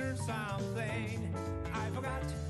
or something. I forgot.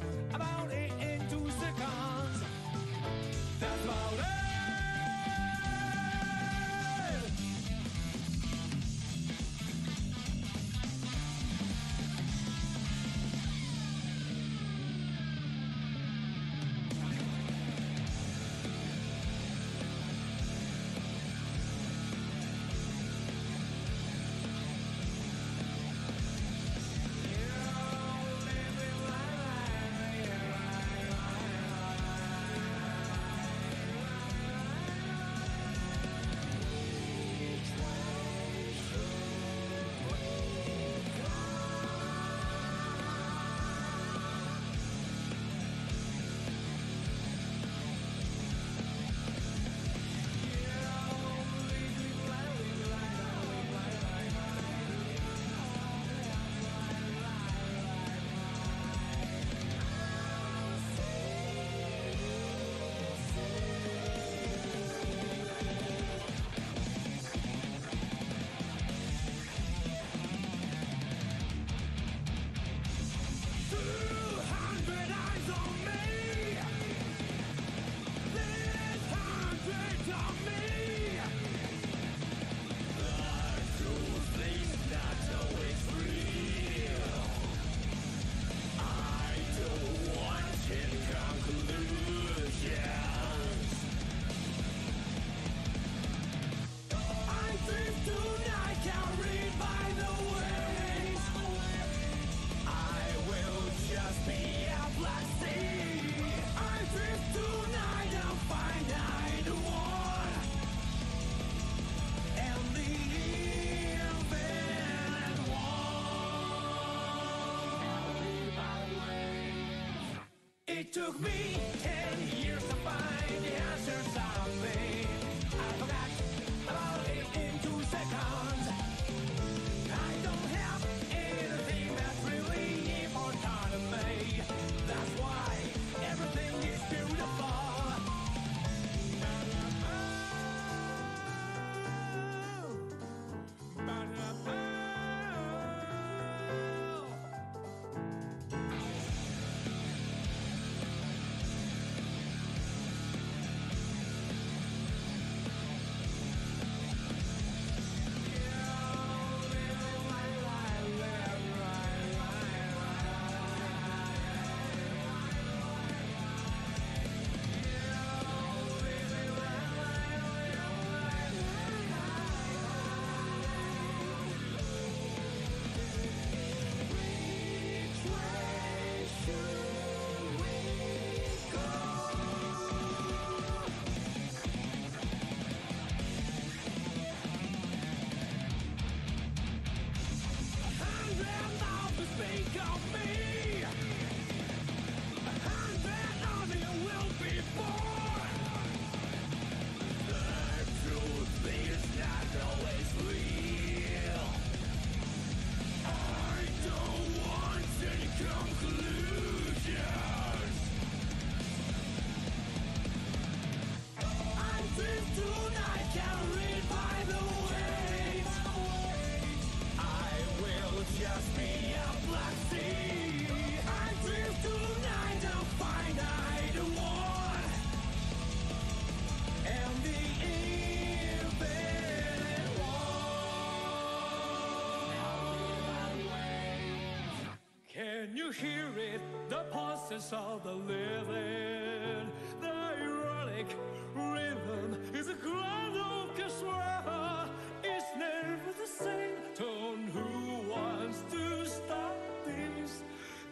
hear it, the pulses of the living. The ironic rhythm is a grand orchestra. It's never the same tone. Who wants to stop this?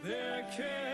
There can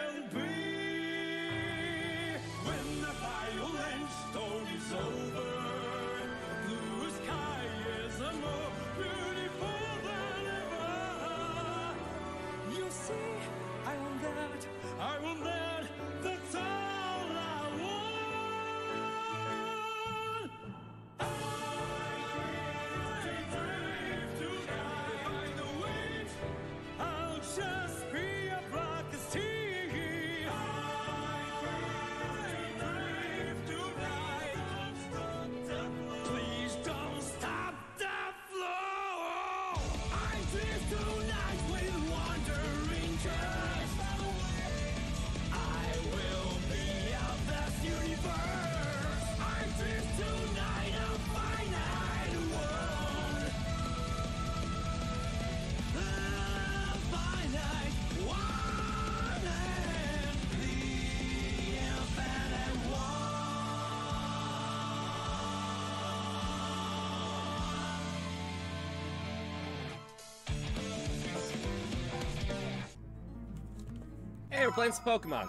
Playing some Pokemon.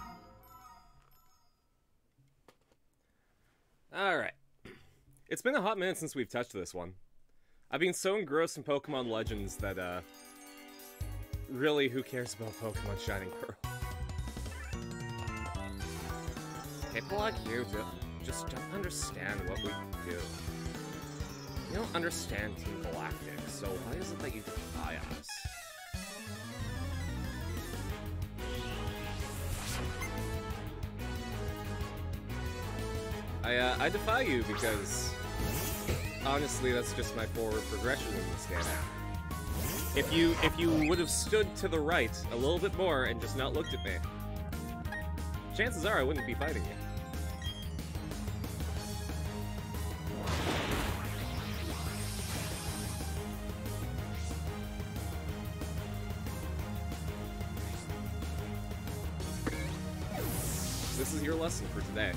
Alright. It's been a hot minute since we've touched this one. I've been so engrossed in Pokemon Legends that, uh... Really, who cares about Pokemon Shining Pearl? People like you just don't understand what we do. You don't understand Team Galactic, so why is it that you defy us? I, uh, I defy you because, honestly, that's just my forward progression in this game. If you, if you would have stood to the right a little bit more and just not looked at me, chances are I wouldn't be fighting you. This is your lesson for today.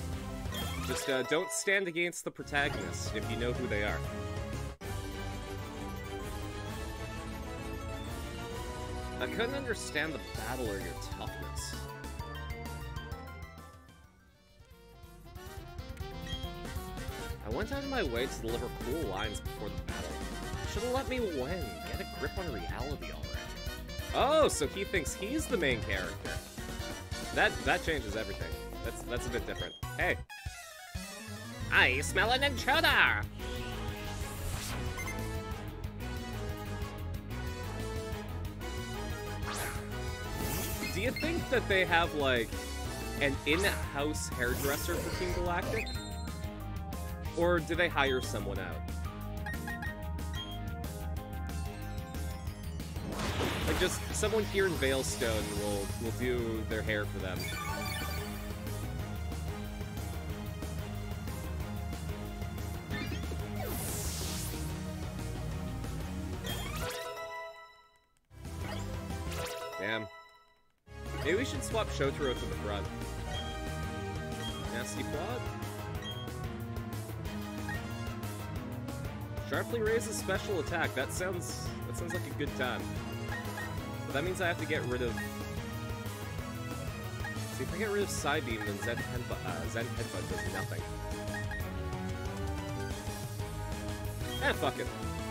Uh, don't stand against the protagonist if you know who they are. I couldn't understand the battle or your toughness. I went out of my way to deliver cool lines before the battle. Should have let me win. Get a grip on reality already. Oh, so he thinks he's the main character. That that changes everything. That's that's a bit different. Hey. I smell an intruder! Do you think that they have, like, an in-house hairdresser for Team Galactic? Or do they hire someone out? Like, just someone here in Veilstone will, will do their hair for them. Shotaro to the front. Nasty plot. Sharply raises special attack. That sounds that sounds like a good time. But that means I have to get rid of. See, if I get rid of side Psybeam, then Zen Headbutt, uh, Zen Headbutt does nothing. Eh, fuck it.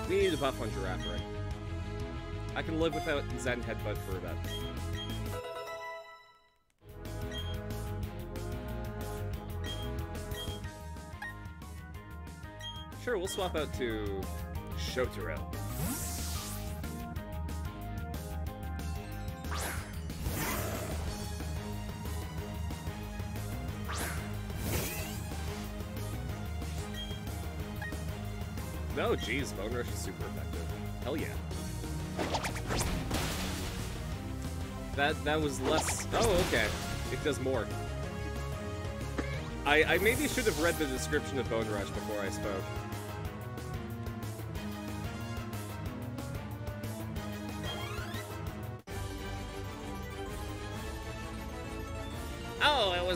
We need a buff on Girafarig. I can live without Zen Headbutt for a Sure, we'll swap out to Shotaro. No, geez, Bone Rush is super effective. Hell yeah. That that was less. Oh, okay. It does more. I I maybe should have read the description of Bone Rush before I spoke.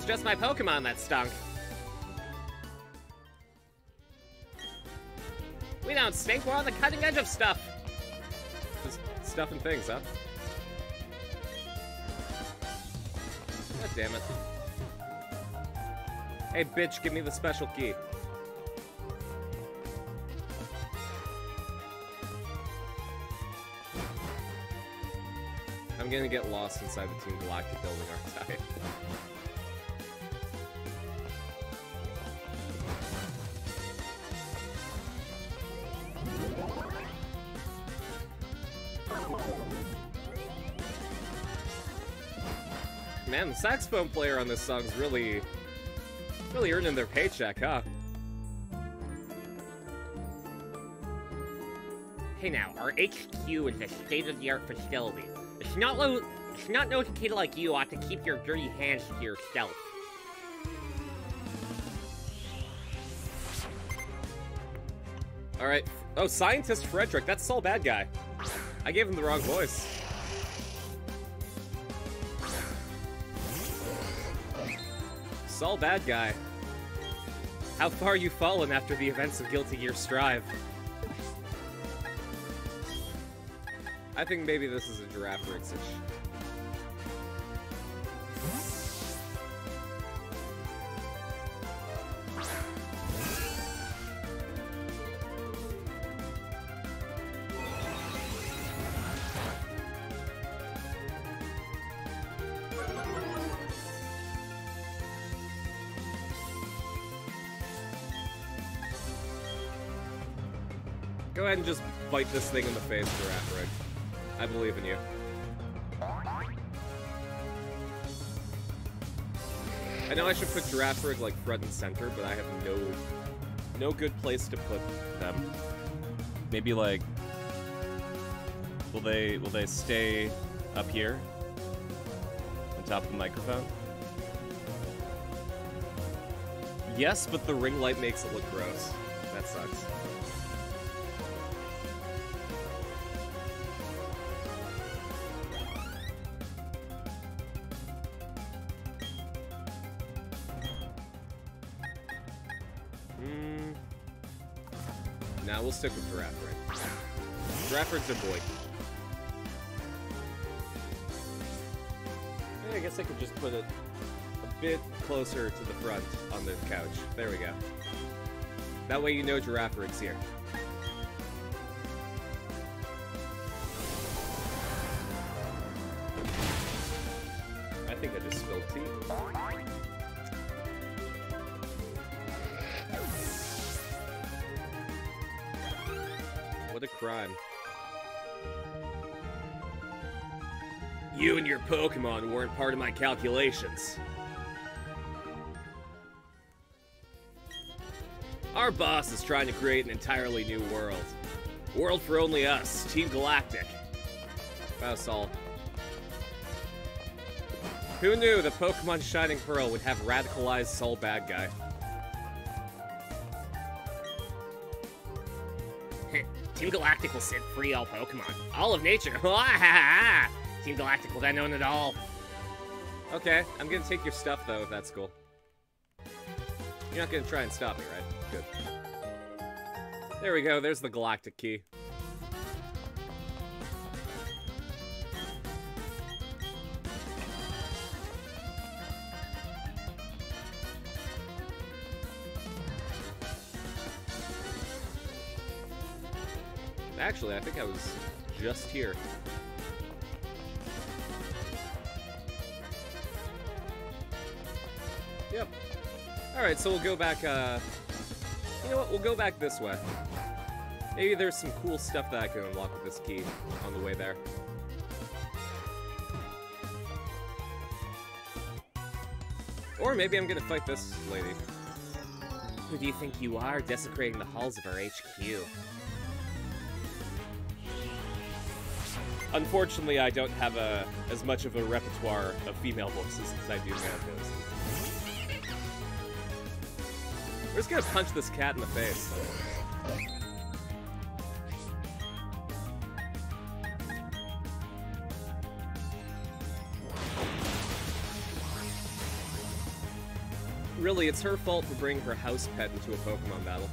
Was just my Pokemon that stunk. We don't stink, we're on the cutting edge of stuff. Just stuff and things, huh? God damn it. Hey, bitch, give me the special key. I'm gonna get lost inside the Team Galactic building, aren't I? Man, the saxophone player on this song's really, really earning their paycheck, huh? Hey now, our HQ is a state-of-the-art facility. It's not lo- it's not no kid like you ought to keep your dirty hands to yourself. Alright. Oh, Scientist Frederick. That's Sol Badguy. I gave him the wrong voice. Sol Badguy. How far you fallen after the events of Guilty Gear Strive. I think maybe this is a Giraffe Rixich. This thing in the face, Girafarig. I believe in you. I know I should put Girafarig like front and center, but I have no no good place to put them. Maybe like will they will they stay up here on top of the microphone? Yes, but the ring light makes it look gross. That sucks. Girafarig's a boy. Yeah, I guess I could just put it a bit closer to the front on the couch. There we go. That way you know Girafarig's here. Part of my calculations. Our boss is trying to create an entirely new world. World for only us, Team Galactic. Wow, Sol. Who knew the Pokemon Shining Pearl would have radicalized Sol Badguy? Team Galactic will set free all Pokemon. All of nature. Team Galactic will then own it all. Okay, I'm gonna take your stuff though, if that's cool. You're not gonna try and stop me, right? Good. There we go, there's the Galactic Key. Actually, I think I was just here. Alright, so we'll go back, uh... You know what, we'll go back this way. Maybe there's some cool stuff that I can unlock with this key on the way there. Or maybe I'm gonna fight this lady. Who do you think you are, desecrating the halls of our HQ? Unfortunately, I don't have a as much of a repertoire of female voices as I do male We're just gonna punch this cat in the face. Really, it's her fault for bringing her house pet into a Pokemon battle.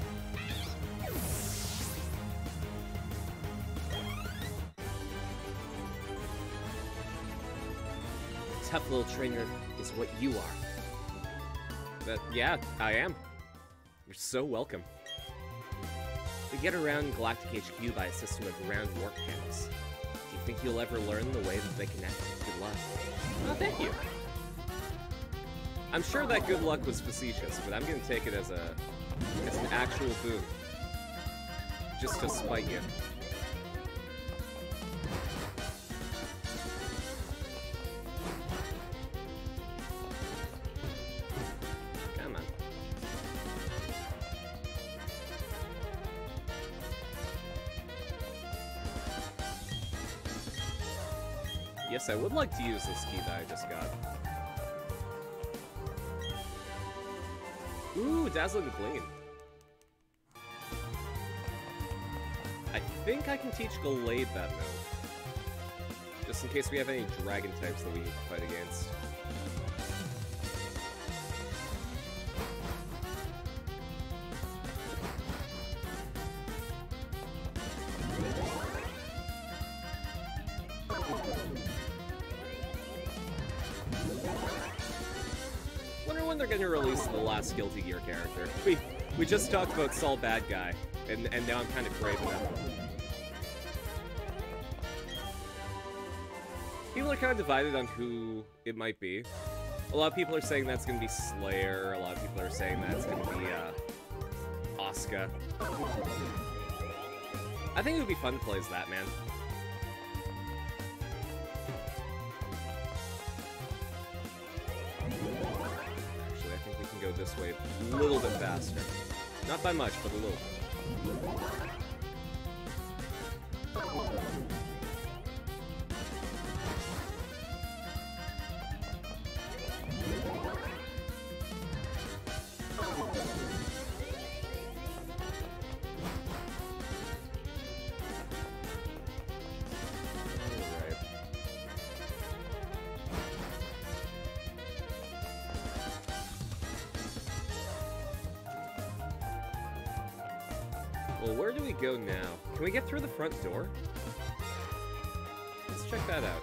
Tough little trainer is what you are. But yeah, I am. So welcome. We get around Galactic HQ by a system of ground warp panels. Do you think you'll ever learn the way that they connect? Good luck. Oh, thank you. I'm sure that good luck was facetious, but I'm gonna take it as a as an actual boon. Just to spite you. I would like to use this key that I just got. Ooh, Dazzling Gleam. I think I can teach Gallade that move. Just in case we have any dragon types that we need to fight against. Guilty Gear character. We we just talked about Sol Badguy, and and now I'm kind of craving it. People are kind of divided on who it might be. A lot of people are saying that's gonna be Slayer. A lot of people are saying that's gonna be uh, Asuka. I think it would be fun to play as that man. Little bit faster. Not by much, but a little. Alright. Front door? Let's check that out.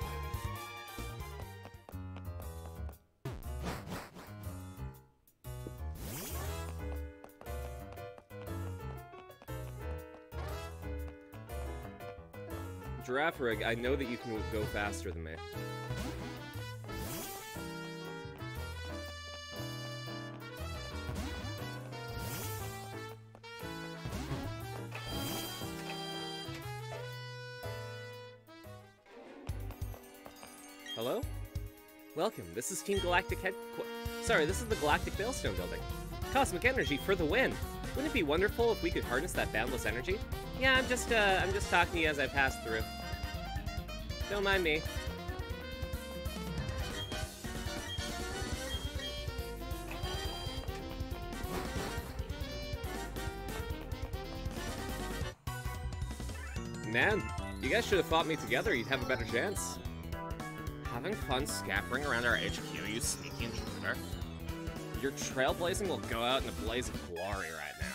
Girafarig, I know that you can go faster than me. This is Team Galactic Head. Sorry, this is the Galactic Veilstone building. Cosmic energy for the win. Wouldn't it be wonderful if we could harness that boundless energy? Yeah, I'm just uh, I'm just talking to you as I pass through. Don't mind me. Man, you guys should have fought me together. You'd have a better chance. Having fun scampering around our HQ, you sneaky intruder. Your trailblazing will go out in a blaze of glory right now.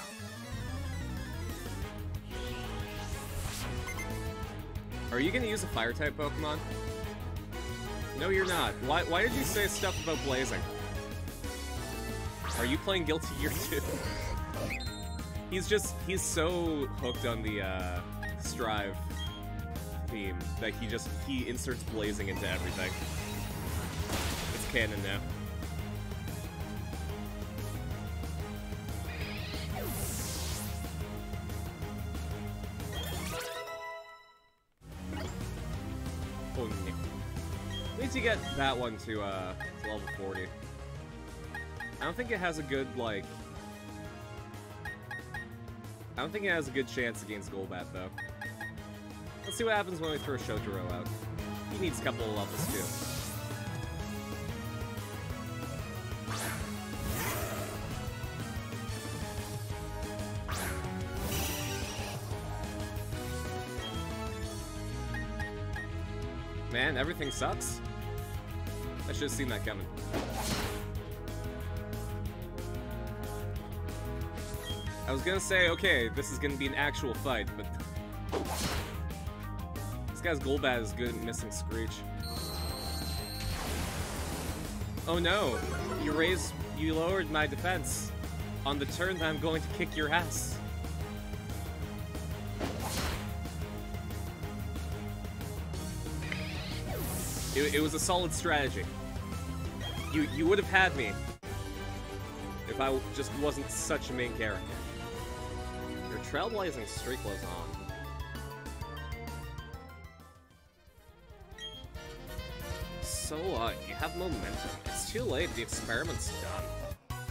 Are you gonna use a fire type Pokemon? No, you're not. Why, why did you say stuff about blazing? Are you playing Guilty Gear 2? he's just, he's so hooked on the, uh, Strive theme that he just, he inserts blazing into everything. It's canon now. Oh. At least you get that one to, uh, to level 40. I don't think it has a good, like... I don't think it has a good chance against Golbat, though. Let's see what happens when we throw Shojiro out. He needs a couple of levels, too. Man, everything sucks. I should have seen that coming. I was gonna say, okay, this is gonna be an actual fight, but... This guy's Golbat is good at missing Screech. Oh no! You raised... You lowered my defense. On the turn that I'm going to kick your ass. It, it was a solid strategy. You you would have had me if I just wasn't such a main character. Your trailblazing streak was on. So, you have momentum. It's too late, the experiment's done.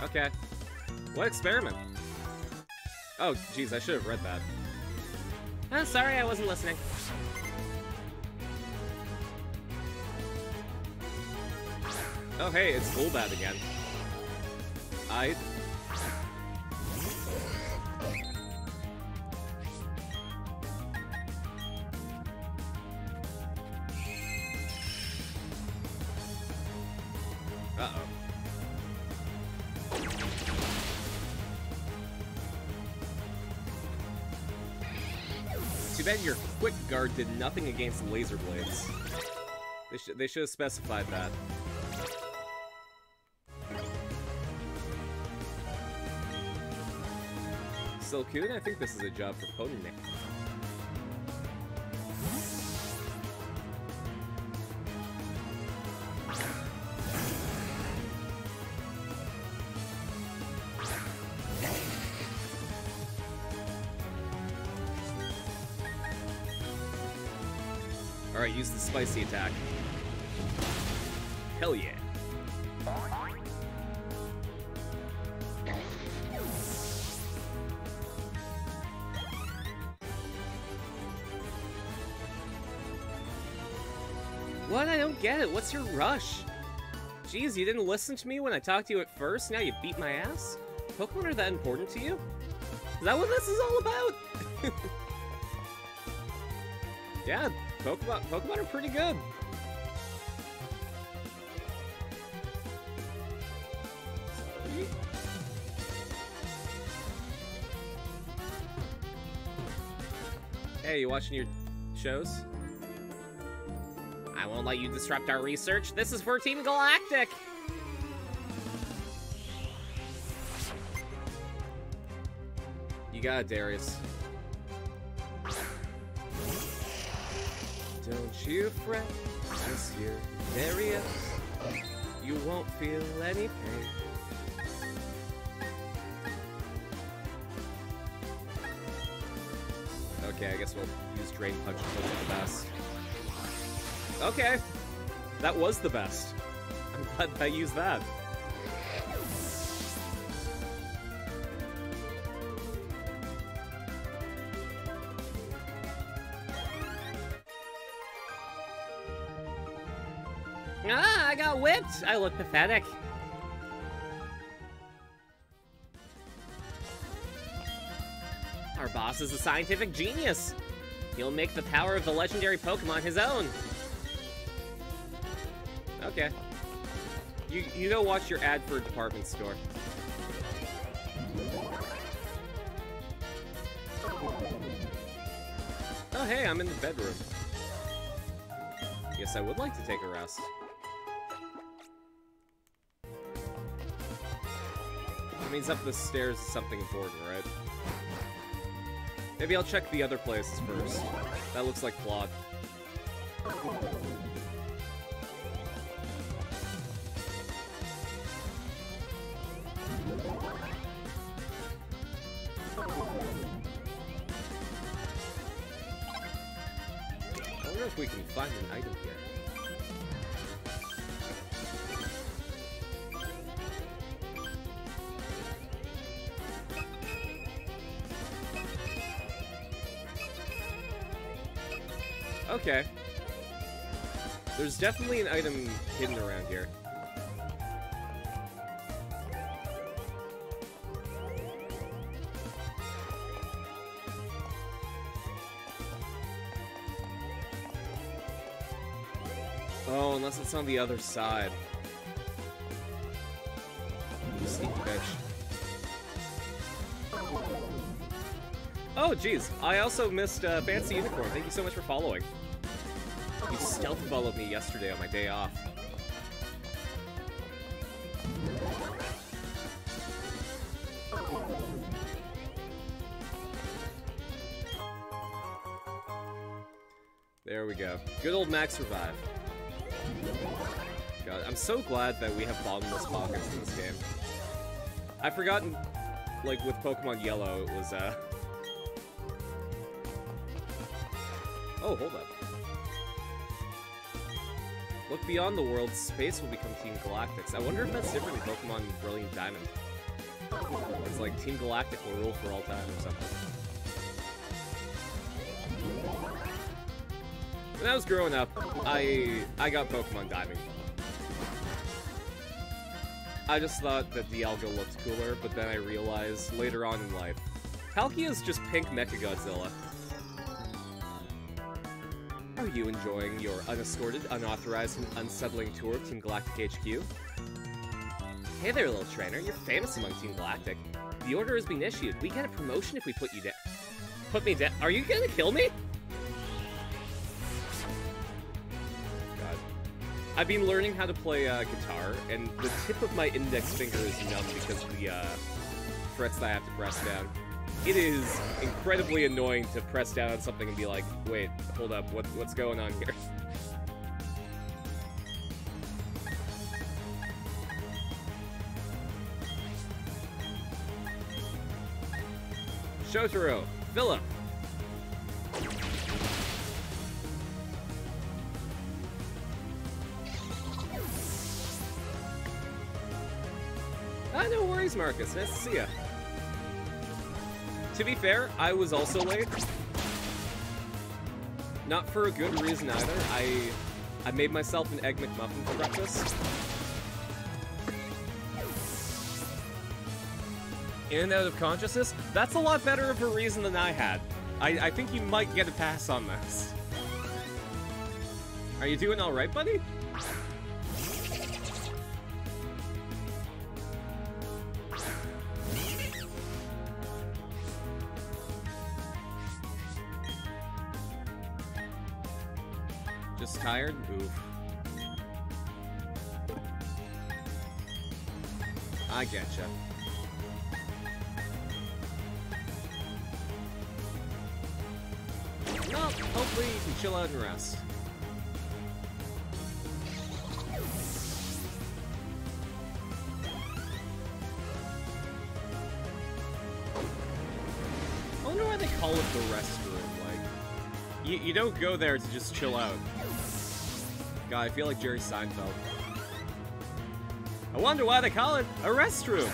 Okay. What experiment? Oh, jeez, I should have read that. Oh, sorry, I wasn't listening. Oh, hey, it's Golbat again. I... did nothing against laser blades. They, sh they should have specified that. Silcoon, I think this is a job for Ponynick. Spicy attack. Hell yeah. What? I don't get it. What's your rush? Jeez, you didn't listen to me when I talked to you at first? Now you beat my ass? Pokemon are that important to you? Is that what this is all about? yeah, Pokemon, Pokemon are pretty good. Hey, you watching your shows? I won't let you disrupt our research. This is for Team Galactic! You got it, Darius. Don't you fret, as you're Darius. You won't feel any pain. Okay, I guess we'll use Drain Punch to the best. Okay. That was the best. I'm glad I used that. I look pathetic. Our boss is a scientific genius. He'll make the power of the legendary Pokemon his own. Okay. You you go watch your ad for a department store. Oh hey, I'm in the bedroom. Yes, I would like to take a rest. That means up the stairs is something important, right? Maybe I'll check the other places first. That looks like Claude. An item hidden around here. Oh, unless it's on the other side. Oh, jeez. I also missed uh, Fancy Unicorn. Thank you so much for following. Stealth followed me yesterday on my day off. There we go. Good old Max Revive. God, I'm so glad that we have bottomless pockets in this game. I've forgotten, like, with Pokemon Yellow, it was, uh... Oh, hold up. Look beyond the world, space will become Team Galactics. I wonder if that's different in Pokemon Brilliant Diamond. It's like Team Galactic will rule for all time or something. When I was growing up, I I got Pokemon Diamond. I just thought that Dialga looked cooler, but then I realized later on in life, Palkia is just pink Mechagodzilla. Are you enjoying your unescorted, unauthorized, and unsettling tour of Team Galactic HQ? Hey there, little trainer. You're famous among Team Galactic. The order has been issued. We get a promotion if we put you down. Put me down. Are you gonna kill me? God. I've been learning how to play uh, guitar, and the tip of my index finger is numb because of the uh, frets that I have to press down. It is incredibly annoying to press down on something and be like, wait, hold up, what, what's going on here? Shotaro, Philip. Ah, no worries, Marcus. Nice to see ya. To be fair, I was also late. Not for a good reason either. I I made myself an egg McMuffin for breakfast. In and out of consciousness? That's a lot better of a reason than I had. I, I think you might get a pass on this. Are you doing alright, buddy? Tired? Oof. I getcha. Well, hopefully you can chill out and rest. I wonder why they call it the restroom. Like, you, you don't go there to just chill out. God, I feel like Jerry Seinfeld. I wonder why they call it a restroom.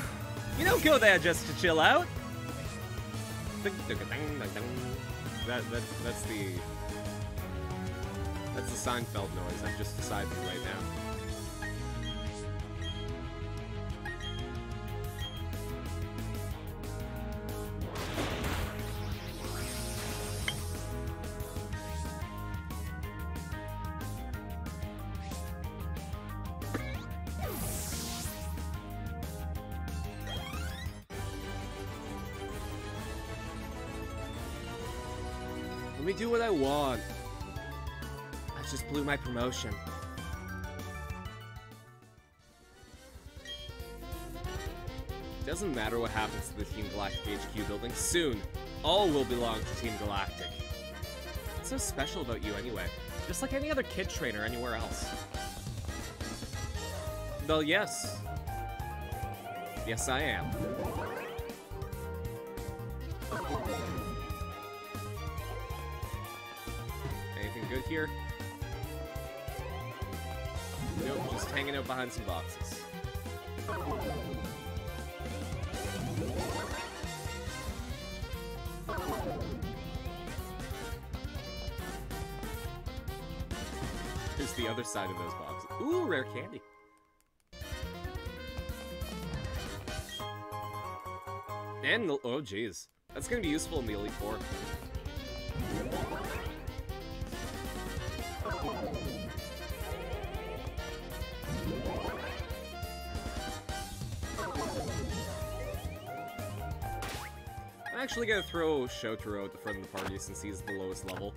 You don't go there just to chill out. That, that, that's the... That's the Seinfeld noise I've just decided right now. I. I just blew my promotion. Doesn't matter what happens to the Team Galactic HQ building, soon, all will belong to Team Galactic. What's so special about you anyway? Just like any other kid trainer anywhere else. Well, yes. Yes, I am. Here? Nope, just hanging out behind some boxes. Here's the other side of those boxes. Ooh, rare candy. And the, oh jeez, that's gonna be useful in the Elite Four. Actually gonna throw Shotaro at the front of the party since he's the lowest level.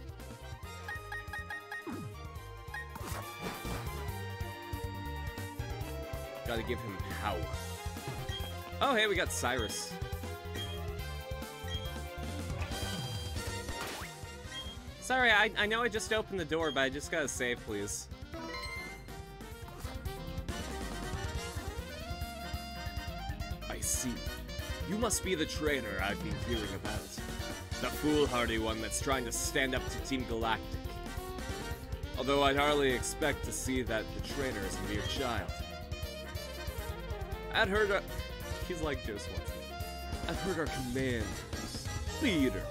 Gotta give him power. Oh, hey, we got Cyrus. Sorry, I, I know I just opened the door, but I just gotta save, please. I see. You must be the traitor I've been hearing about. The foolhardy one that's trying to stand up to Team Galactic. Although I'd hardly expect to see that the trainer is a mere child. I'd heard a... He's like Joe Swanson. I've heard our commanders, leader,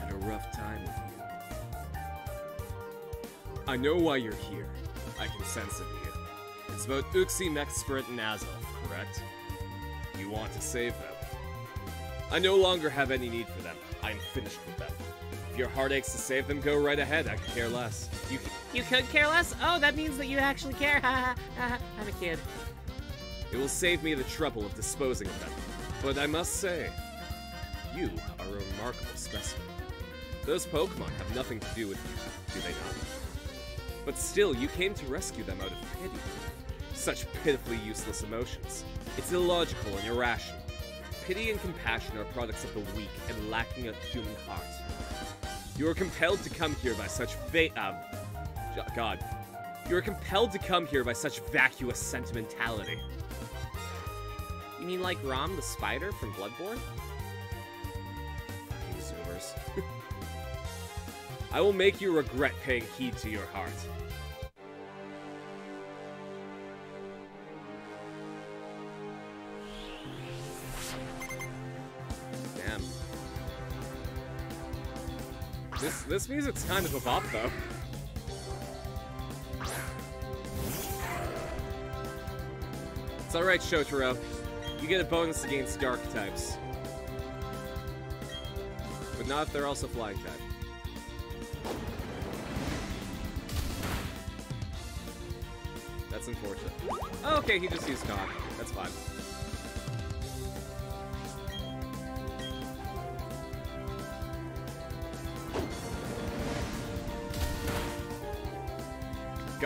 had a rough time with you. I know why you're here. I can sense it you. It's about Uxie, Mesprit, and Azelf, correct? You want to save them. I no longer have any need for them. I am finished with them. If your heart aches to save them, go right ahead. I could care less. You You could care less? Oh, that means that you actually care. Ha ha ha. I'm a kid. It will save me the trouble of disposing of them. But I must say, you are a remarkable specimen. Those Pokemon have nothing to do with you, do they not? But still, you came to rescue them out of pity. Such pitifully useless emotions. It's illogical and irrational. Pity and compassion are products of the weak and lacking a human heart. You are compelled to come here by such va- um, God. You are compelled to come here by such vacuous sentimentality. You mean like Rom the spider from Bloodborne? Fucking zoomers. I will make you regret paying heed to your heart. This this music's kind of a bop though. It's alright, Shotaro. You get a bonus against dark types. But not if they're also flying type. That's unfortunate. Okay, he just used con. That's fine.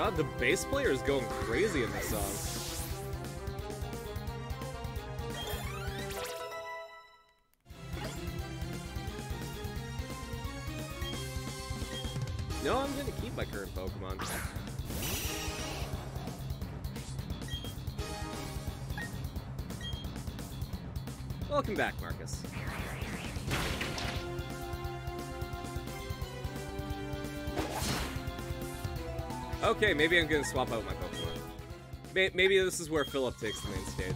God, the bass player is going crazy in this song. Okay, maybe I'm gonna swap out my Pokemon. May maybe this is where Philip takes the main stage.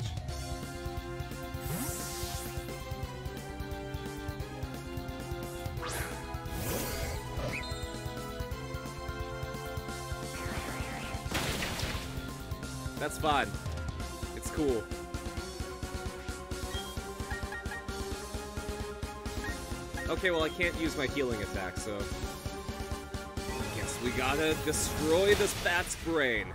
That's fine. It's cool. Okay, well I can't use my healing attack, so... Gotta destroy this bat's brain.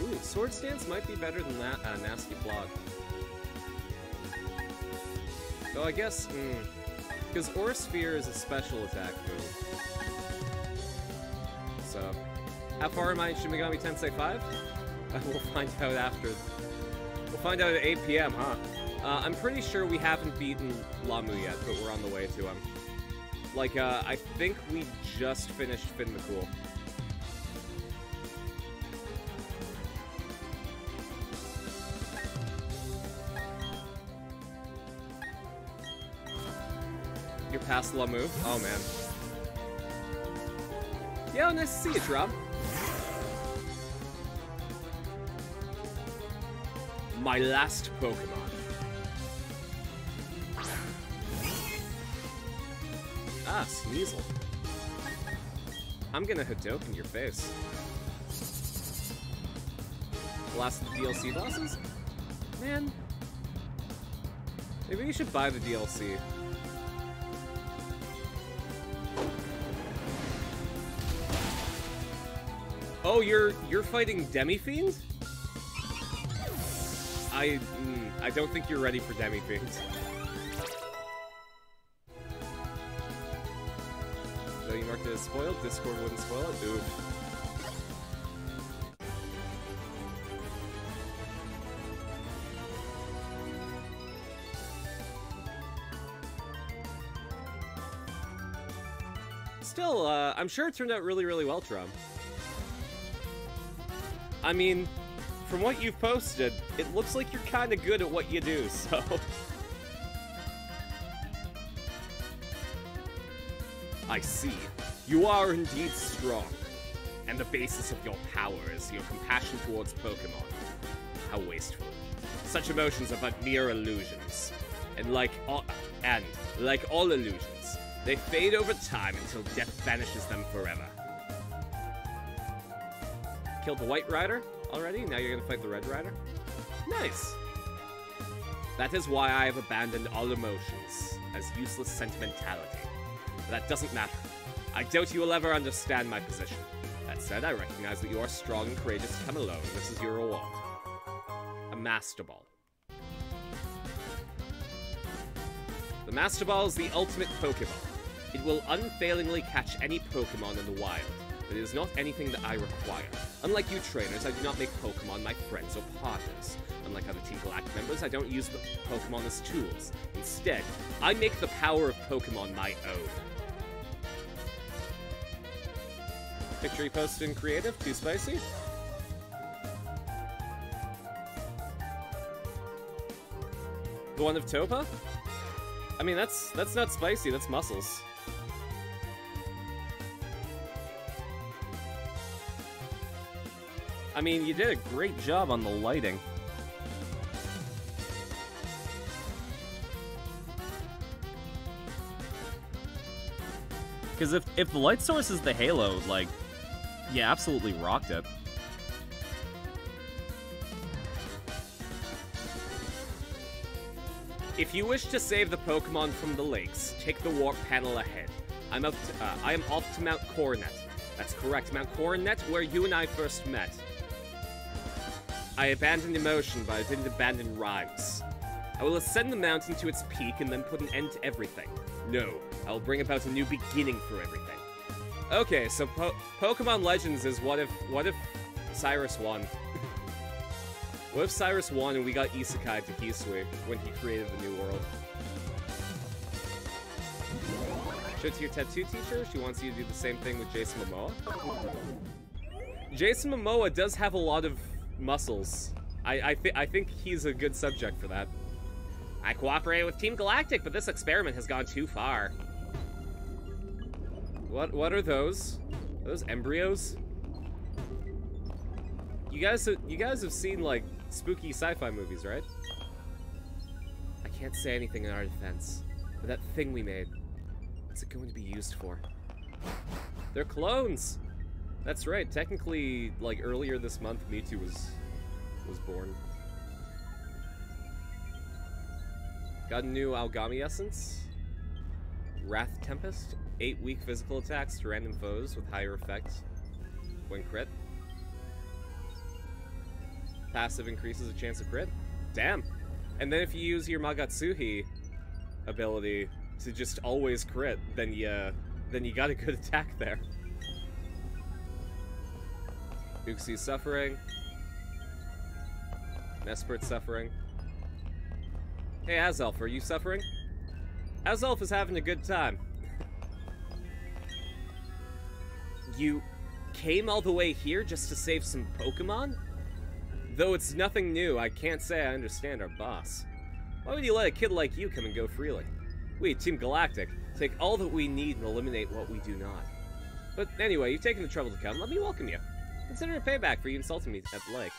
Ooh, Swords Dance might be better than that uh, Nasty Plot. So I guess, because Aura Sphere is a special attack move. So, how far am I in Shin Megami Tensei 5? we'll find out after. We'll find out at 8 p.m., huh? Uh, I'm pretty sure we haven't beaten Lahmu yet, but we're on the way to him. Like, uh, I think we just finished Finn McCool. You're past Lahmu? Oh, man. Yeah, nice to see you, Rob. My last Pokemon. Ah, Sneasel. I'm gonna Hadoken your face. Last of the DLC bosses? Man. Maybe you should buy the DLC. Oh, you're you're fighting Demi-Fiend? I mm, I don't think you're ready for Demi-Fiend. So you marked it as spoiled? Discord wouldn't spoil it? Oof. Still, uh, I'm sure it turned out really, really well, Trum. I mean, from what you've posted, it looks like you're kind of good at what you do, so... I see. You are indeed strong. And the basis of your power is your compassion towards Pokemon. How wasteful. Such emotions are but mere illusions. And like all, and like all illusions, they fade over time until death banishes them forever. Killed the White Rider already? Now you're gonna fight the Red Rider? Nice! That is why I have abandoned all emotions as useless sentimentality. But that doesn't matter. I doubt you will ever understand my position. That said, I recognize that you are strong and courageous to come alone. This is your reward. A Master Ball. The Master Ball is the ultimate Pokeball. It will unfailingly catch any Pokemon in the wild, but it is not anything that I require. Unlike you trainers, I do not make Pokemon my friends or partners. Unlike other Team Galactic members, I don't use the Pokemon as tools. Instead, I make the power of Pokemon my own. Picture he posted in creative, too spicy? The one of Topa? I mean, that's that's not spicy, that's muscles. I mean, you did a great job on the lighting. Because if, if the light source is the halo, like, you absolutely rocked it. If you wish to save the Pokemon from the lakes, take the warp panel ahead. I'm up to, uh, I am off to Mount Coronet. That's correct, Mount Coronet, where you and I first met. I abandoned emotion, but I didn't abandon rhymes. I will ascend the mountain to its peak and then put an end to everything. No, I will bring about a new beginning for everything. Okay, so po Pokemon Legends is what if what if Cyrus won? what if Cyrus won and we got Isekai to Hisui when he created the new world? Show it to your tattoo teacher. She wants you to do the same thing with Jason Momoa. Jason Momoa does have a lot of muscles. I I, th I think he's a good subject for that. I cooperated with Team Galactic, but this experiment has gone too far. What what are those? Are those embryos? You guys you guys have seen like spooky sci-fi movies, right? I can't say anything in our defense, but that thing we made, what's it going to be used for? They're clones. That's right. Technically, like earlier this month, Mewtwo was was born. Got a new Algami Essence. Wrath Tempest. 8 weak physical attacks to random foes with higher effects when crit. Passive increases the chance of crit. Damn. And then if you use your Magatsuhi ability to just always crit, then you, then you got a good attack there. Uxie Suffering. Mesprit Suffering. Hey, Azelf, are you suffering? Azelf is having a good time. you came all the way here just to save some Pokemon? Though it's nothing new, I can't say I understand our boss. Why would you let a kid like you come and go freely? We, Team Galactic, take all that we need and eliminate what we do not. But anyway, you've taken the trouble to come, let me welcome you. Consider a payback for you insulting me at the lake.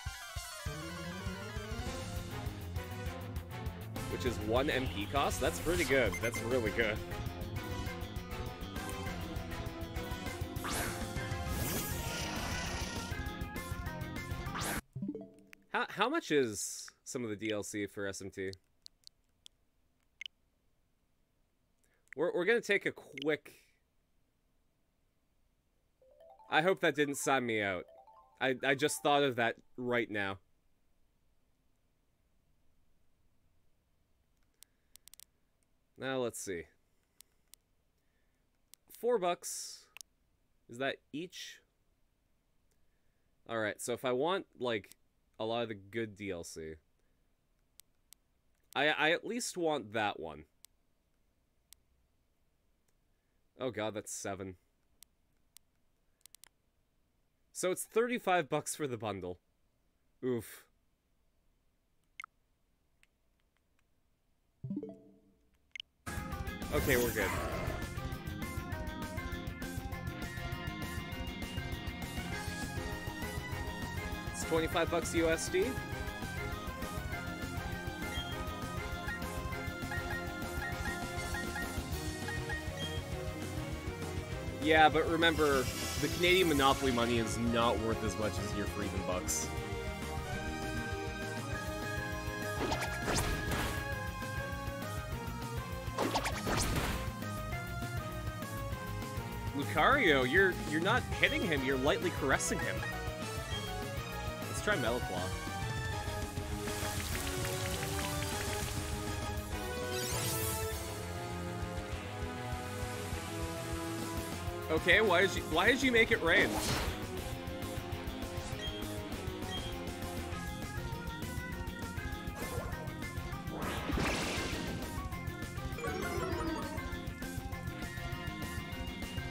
Which is one MP cost? That's pretty good. That's really good. How, how much is some of the DLC for SMT? We're, we're gonna take a quick... I hope that didn't sign me out. I, I just thought of that right now. Now let's see. Four bucks. Is that each? Alright, so if I want, like, a lot of the good DLC, I, I at least want that one. Oh god, that's seven. So it's 35 bucks for the bundle. Oof. Okay, we're good. It's 25 bucks USD. Yeah, but remember, the Canadian Monopoly money is not worth as much as your freedom bucks. Lucario, you're you're not hitting him, you're lightly caressing him. Let's try Metal Okay, why did you why did you make it rain?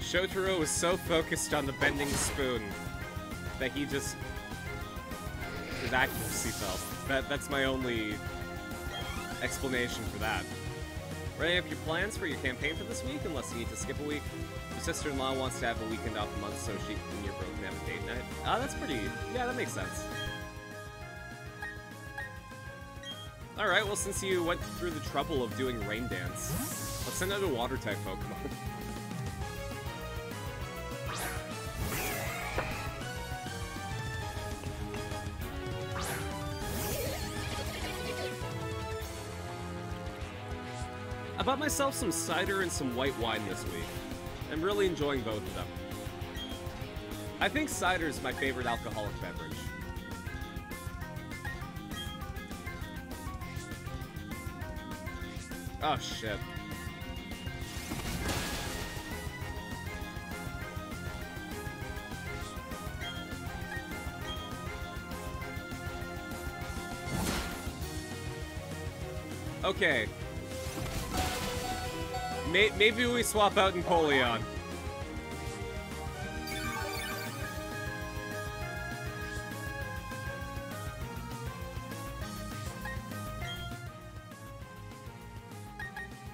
Shotaro was so focused on the bending spoon that he just his accuracy fell. That that's my only explanation for that. Ready up your plans for your campaign for this week, unless you need to skip a week. Your sister-in-law wants to have a weekend off a month, so she and your bro can have a date night. Ah, that's pretty. Yeah, that makes sense. All right. Well, since you went through the trouble of doing rain dance, let's send out a water type Pokemon. I bought myself some cider and some white wine this week. I'm really enjoying both of them. I think cider is my favorite alcoholic beverage. Oh shit. Okay. May maybe we swap out Napoleon.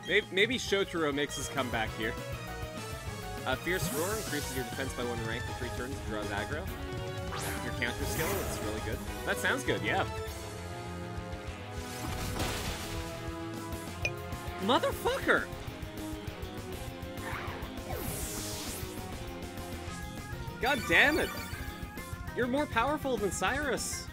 Maybe, maybe Shotaro makes his comeback here. Uh, Fierce Roar increases your defense by one rank for three turns and draws aggro. Your counter skill, it's really good. That sounds good, yeah. Motherfucker! God damn it! You're more powerful than Cyrus!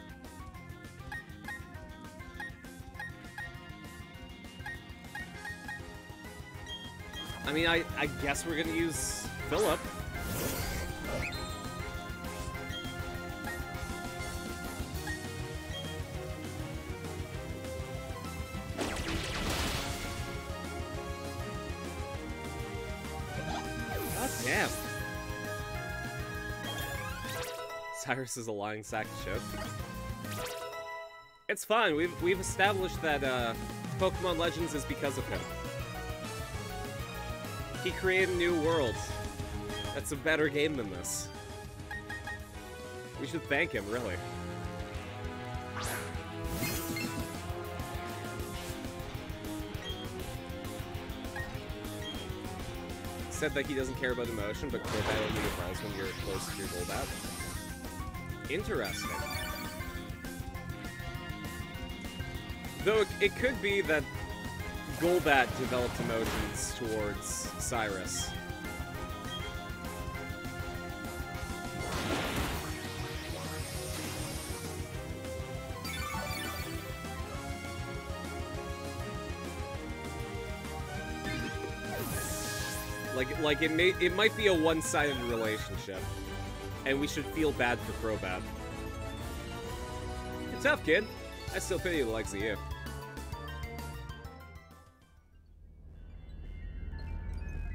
I mean, I, I guess we're gonna use Philip. Is a lying sack of shit. It's fine. We've we've established that uh, Pokemon Legends is because of him. He created new world. That's a better game than this. We should thank him, really. Said that he doesn't care about emotion, but Crobat only applies when you're close to your Golbat. Interesting. Though it, could be that Golbat developed emotions towards Cyrus. Like, like it may, it might be a one-sided relationship, and we should feel bad for Crobat. You're tough, kid. I still pity the likes of you.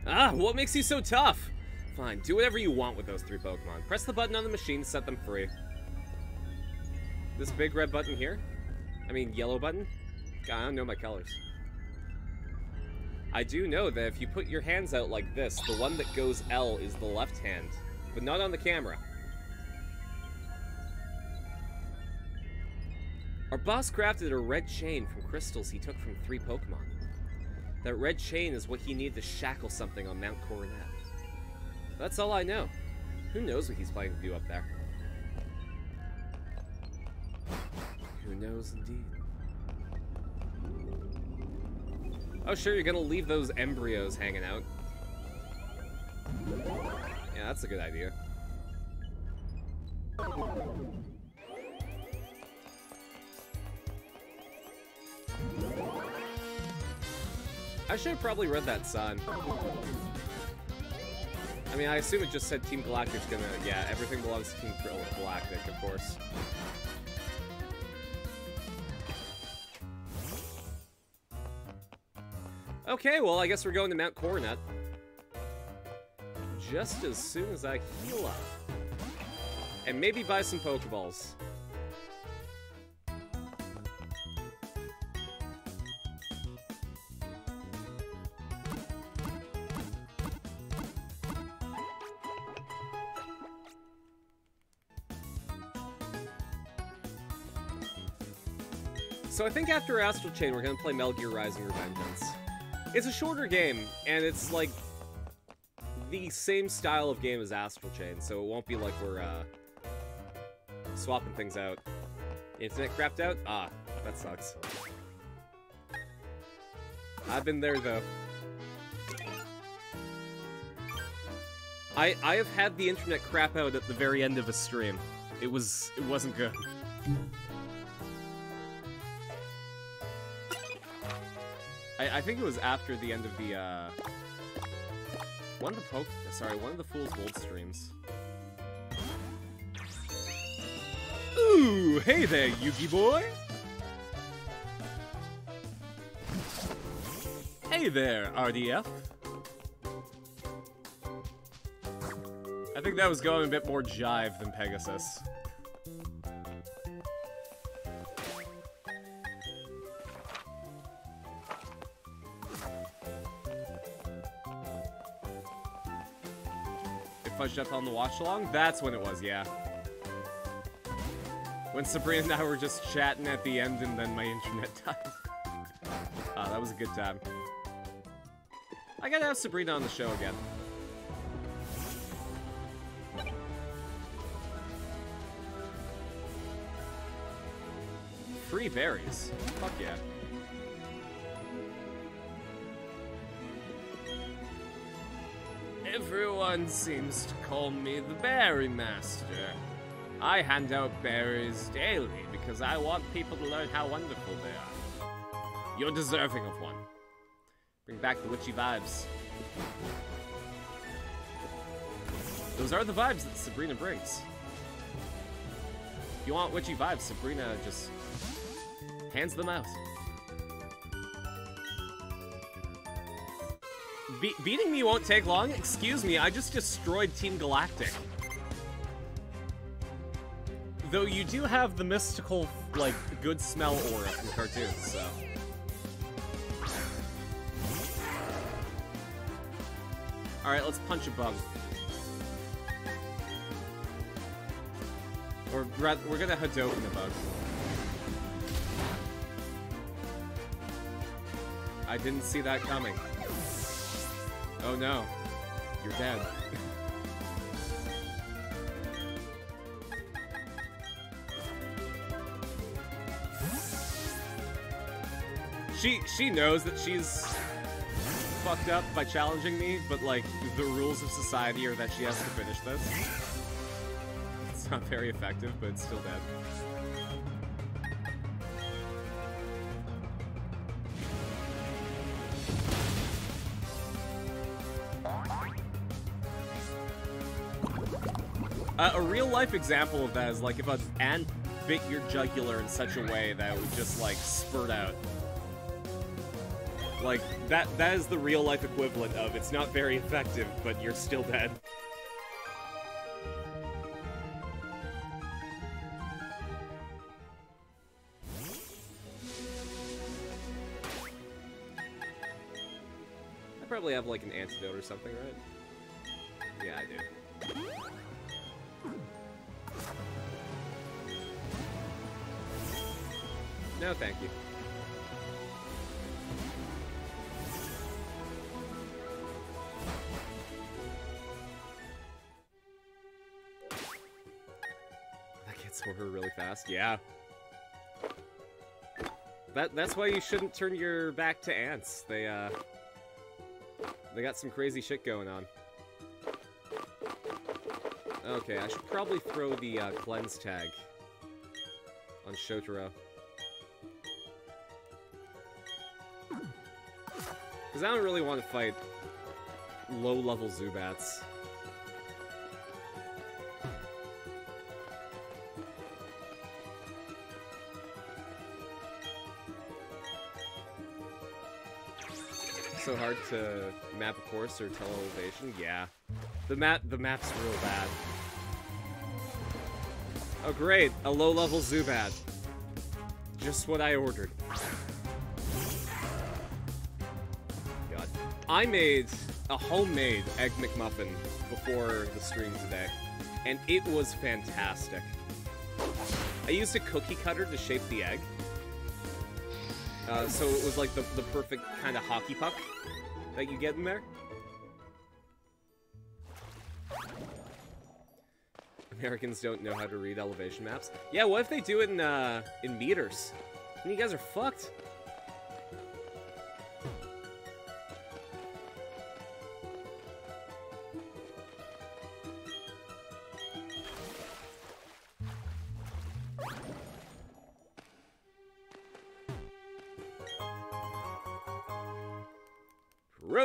Ah, what makes you so tough? Fine, do whatever you want with those three Pokemon. Press the button on the machine to set them free. This big red button here? I mean, yellow button? God, I don't know my colors. I do know that if you put your hands out like this, the one that goes L is the left hand, but not on the camera. Our boss crafted a red chain from crystals he took from three Pokemon. That red chain is what he needed to shackle something on Mount Coronet. That's all I know. Who knows what he's planning to do up there? Who knows indeed. Oh sure, you're gonna leave those embryos hanging out. Yeah, that's a good idea. I should have probably read that sign. I mean, I assume it just said Team Galactic's gonna... Yeah, everything belongs to Team Galactic, of course. Okay, well, I guess we're going to Mount Coronet. Just as soon as I heal up. And maybe buy some Pokeballs. So I think after Astral Chain, we're gonna play Metal Gear Rising Revengeance. It's a shorter game, and it's like the same style of game as Astral Chain, so it won't be like we're uh, swapping things out. Internet crapped out? Ah, that sucks. I've been there though. I I have had the internet crap out at the very end of a stream. It was it wasn't good. I, I think it was after the end of the, uh... One of the poke... Sorry, one of the Fool's Gold streams. Ooh, hey there, Yugi boy! Hey there, RDF! I think that was going a bit more jive than Pegasus. Death on the watch along? That's when it was, yeah. When Sabrina and I were just chatting at the end and then my internet died. Ah, that was a good time. I gotta have Sabrina on the show again. Free berries. Fuck yeah. Everyone seems to call me the Berry Master. I hand out berries daily because I want people to learn how wonderful they are. You're deserving of one. Bring back the witchy vibes. Those are the vibes that Sabrina brings. If you want witchy vibes, Sabrina just hands them out. Be beating me won't take long? Excuse me, I just destroyed Team Galactic. Though you do have the mystical, like, good smell aura from cartoons, so... Alright, let's punch a bug. Or rather, we're gonna Hadouken the bug. I didn't see that coming. Oh no. You're dead. she she knows that she's fucked up by challenging me, but like the rules of society are that she has to finish this. It's not very effective, but it's still dead. A real life example of that is like if an ant bit your jugular in such a way that it would just like spurt out. Like that that is the real life equivalent of it's not very effective, but you're still dead. I probably have like an antidote or something, right? Yeah, I do. No, thank you. That gets over really fast. Yeah. That that's why you shouldn't turn your back to ants. They uh they got some crazy shit going on. Okay, I should probably throw the uh, cleanse tag on Shotaro. Because I don't really want to fight low-level Zubats. So hard to map a course or tell elevation? Yeah. The map, the map's real bad. Oh great, a low-level Zubat. Just what I ordered. God. I made a homemade Egg McMuffin before the stream today, and it was fantastic. I used a cookie cutter to shape the egg. Uh, so it was like the, the perfect kind of hockey puck that you get in there. Americans don't know how to read elevation maps. Yeah, what if they do it in, uh, in meters? You guys are fucked.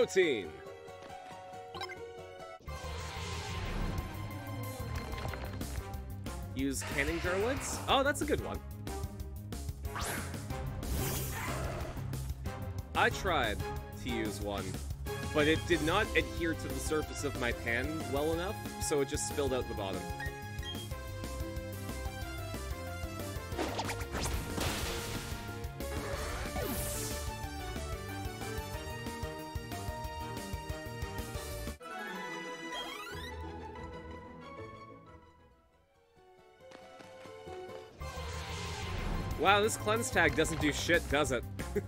Protein! Use canning lids? Oh, that's a good one. I tried to use one, but it did not adhere to the surface of my pan well enough, so it just spilled out the bottom. Wow, this cleanse tag doesn't do shit, does it?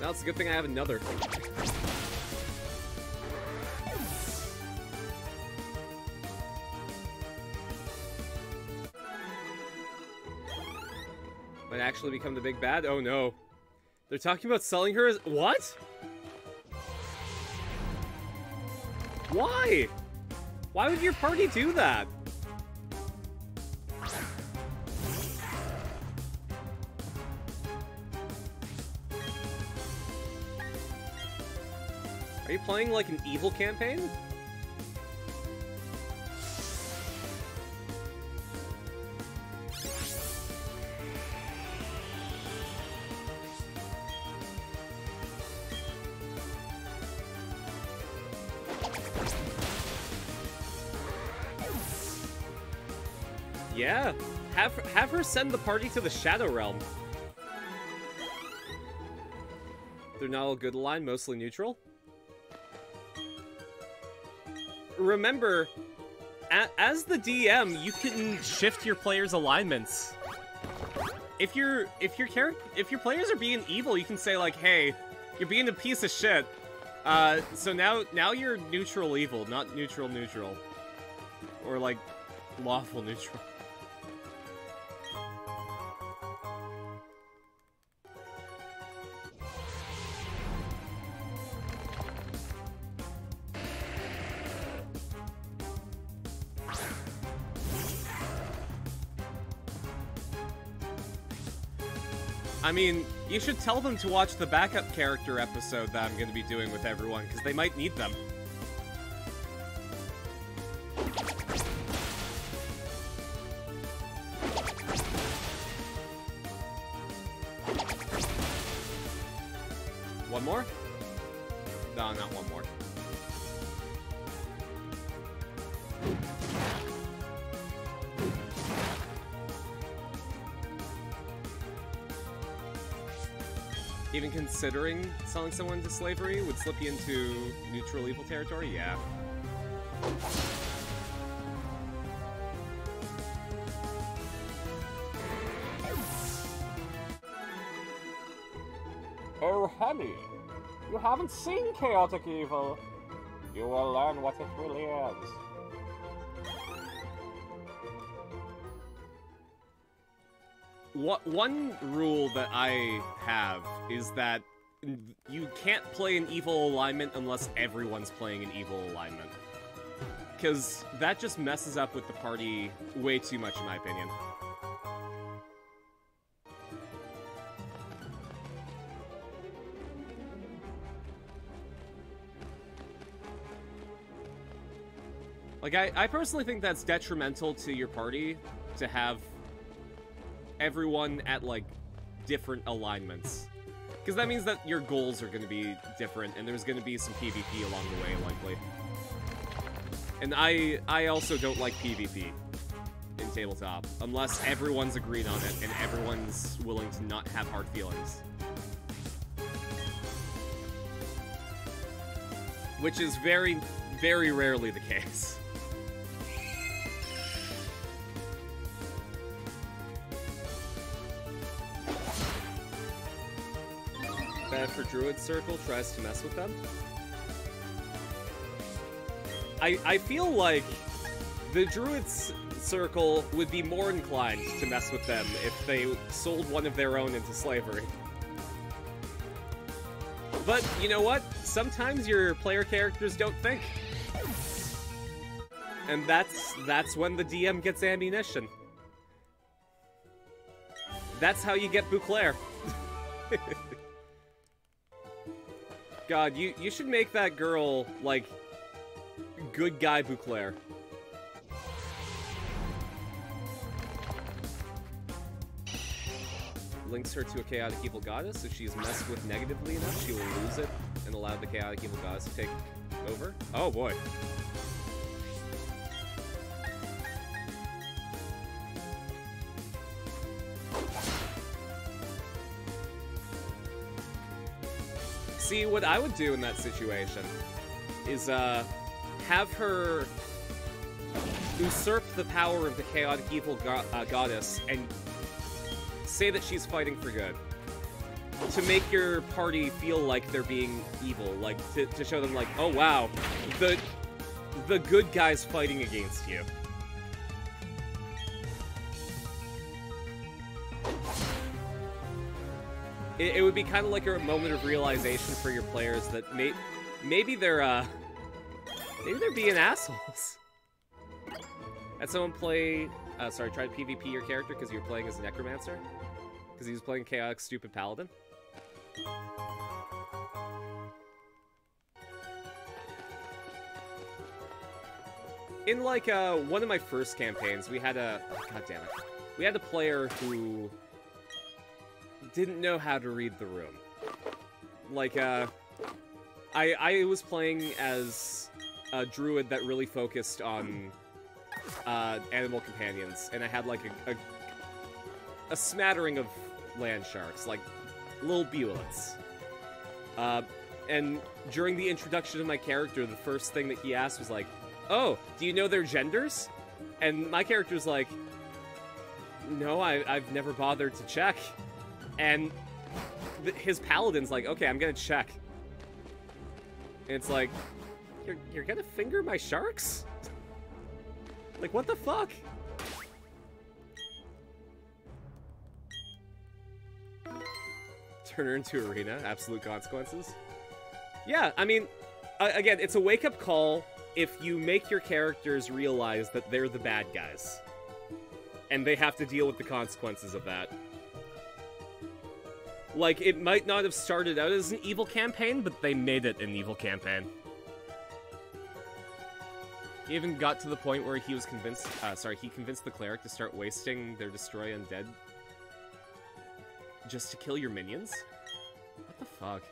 Now it's a good thing I have another. Actually become the big bad? Oh no. They're talking about selling her as- What? Why? Why would your party do that? Are you playing like an evil campaign? Send the party to the Shadow Realm. They're not all good aligned, mostly neutral. Remember, as the DM, you can shift your players' alignments. If your if your character if your players are being evil, you can say like, "Hey, you're being a piece of shit." Uh, so now now you're neutral evil, not neutral neutral, or like lawful neutral. I mean, you should tell them to watch the backup character episode that I'm going to be doing with everyone, because they might need them. Considering selling someone to slavery would slip you into neutral evil territory? Yeah. Oh, honey, you haven't seen chaotic evil. You will learn what it really is. What one rule that I have is that you can't play an evil alignment unless everyone's playing an evil alignment. Because that just messes up with the party way too much, in my opinion. Like, I, I personally think that's detrimental to your party to have everyone at, like, different alignments. Because that means that your goals are going to be different, and there's going to be some PvP along the way, likely. And I, I also don't like PvP in tabletop, unless everyone's agreed on it and everyone's willing to not have hard feelings. Which is very, very rarely the case. Bad for Druid Circle tries to mess with them. I, I feel like the Druids Circle would be more inclined to mess with them if they sold one of their own into slavery. But you know what? Sometimes your player characters don't think. And that's that's when the DM gets ammunition. That's how you get Bouclair. God, you, you should make that girl, like, good guy Bouclair. Links her to a chaotic evil goddess. If she is messed with negatively enough, she will lose it and allow the chaotic evil goddess to take over. Oh boy. See, what I would do in that situation is uh, have her usurp the power of the chaotic evil go uh, goddess and say that she's fighting for good. To make your party feel like they're being evil, like to, to show them like, oh wow, the the good guys fighting against you. It, it would be kind of like a moment of realization for your players that may, maybe they're uh maybe they're being assholes. Had someone play, uh, sorry, try to PvP your character because you're playing as a Necromancer? Because he was playing Chaotic Stupid Paladin? In, like, uh, one of my first campaigns, we had a... Oh, God damn it. We had a player who didn't know how to read the room. Like, uh... I, I was playing as a druid that really focused on uh, animal companions, and I had like a, a, a smattering of land sharks, like little bulettes. Uh, and during the introduction of my character, the first thing that he asked was like, "Oh, do you know their genders?" And my character's like, "No, I, I've never bothered to check." And his paladin's like, "Okay, I'm gonna check." And it's like, "You're you're gonna finger my sharks?" Like, what the fuck? Turn her into arena, absolute consequences. Yeah, I mean, again, it's a wake-up call if you make your characters realize that they're the bad guys. And they have to deal with the consequences of that. Like, it might not have started out as an evil campaign, but they made it an evil campaign. He even got to the point where he was convinced, uh, sorry, he convinced the cleric to start wasting their destroy undead just to kill your minions? What the fuck?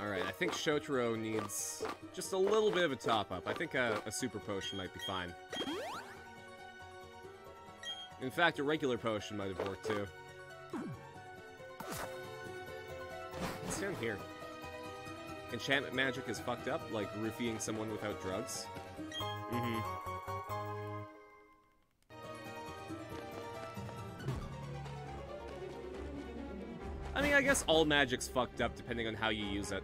Alright, I think Shotaro needs just a little bit of a top-up. I think a, a super potion might be fine. In fact, a regular potion might have worked too. What's down here? Enchantment magic is fucked up, like roofing someone without drugs. Mm-hmm. I mean, I guess all magic's fucked up depending on how you use it.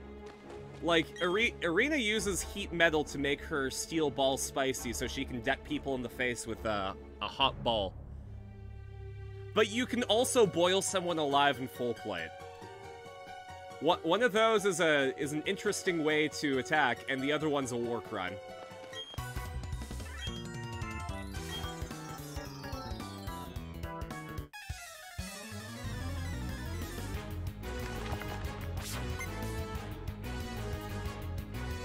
Like, Are Arena uses heat metal to make her steel ball spicy so she can deck people in the face with a, a hot ball. But you can also boil someone alive in full plate. One of those is a is an interesting way to attack, and the other one's a war crime.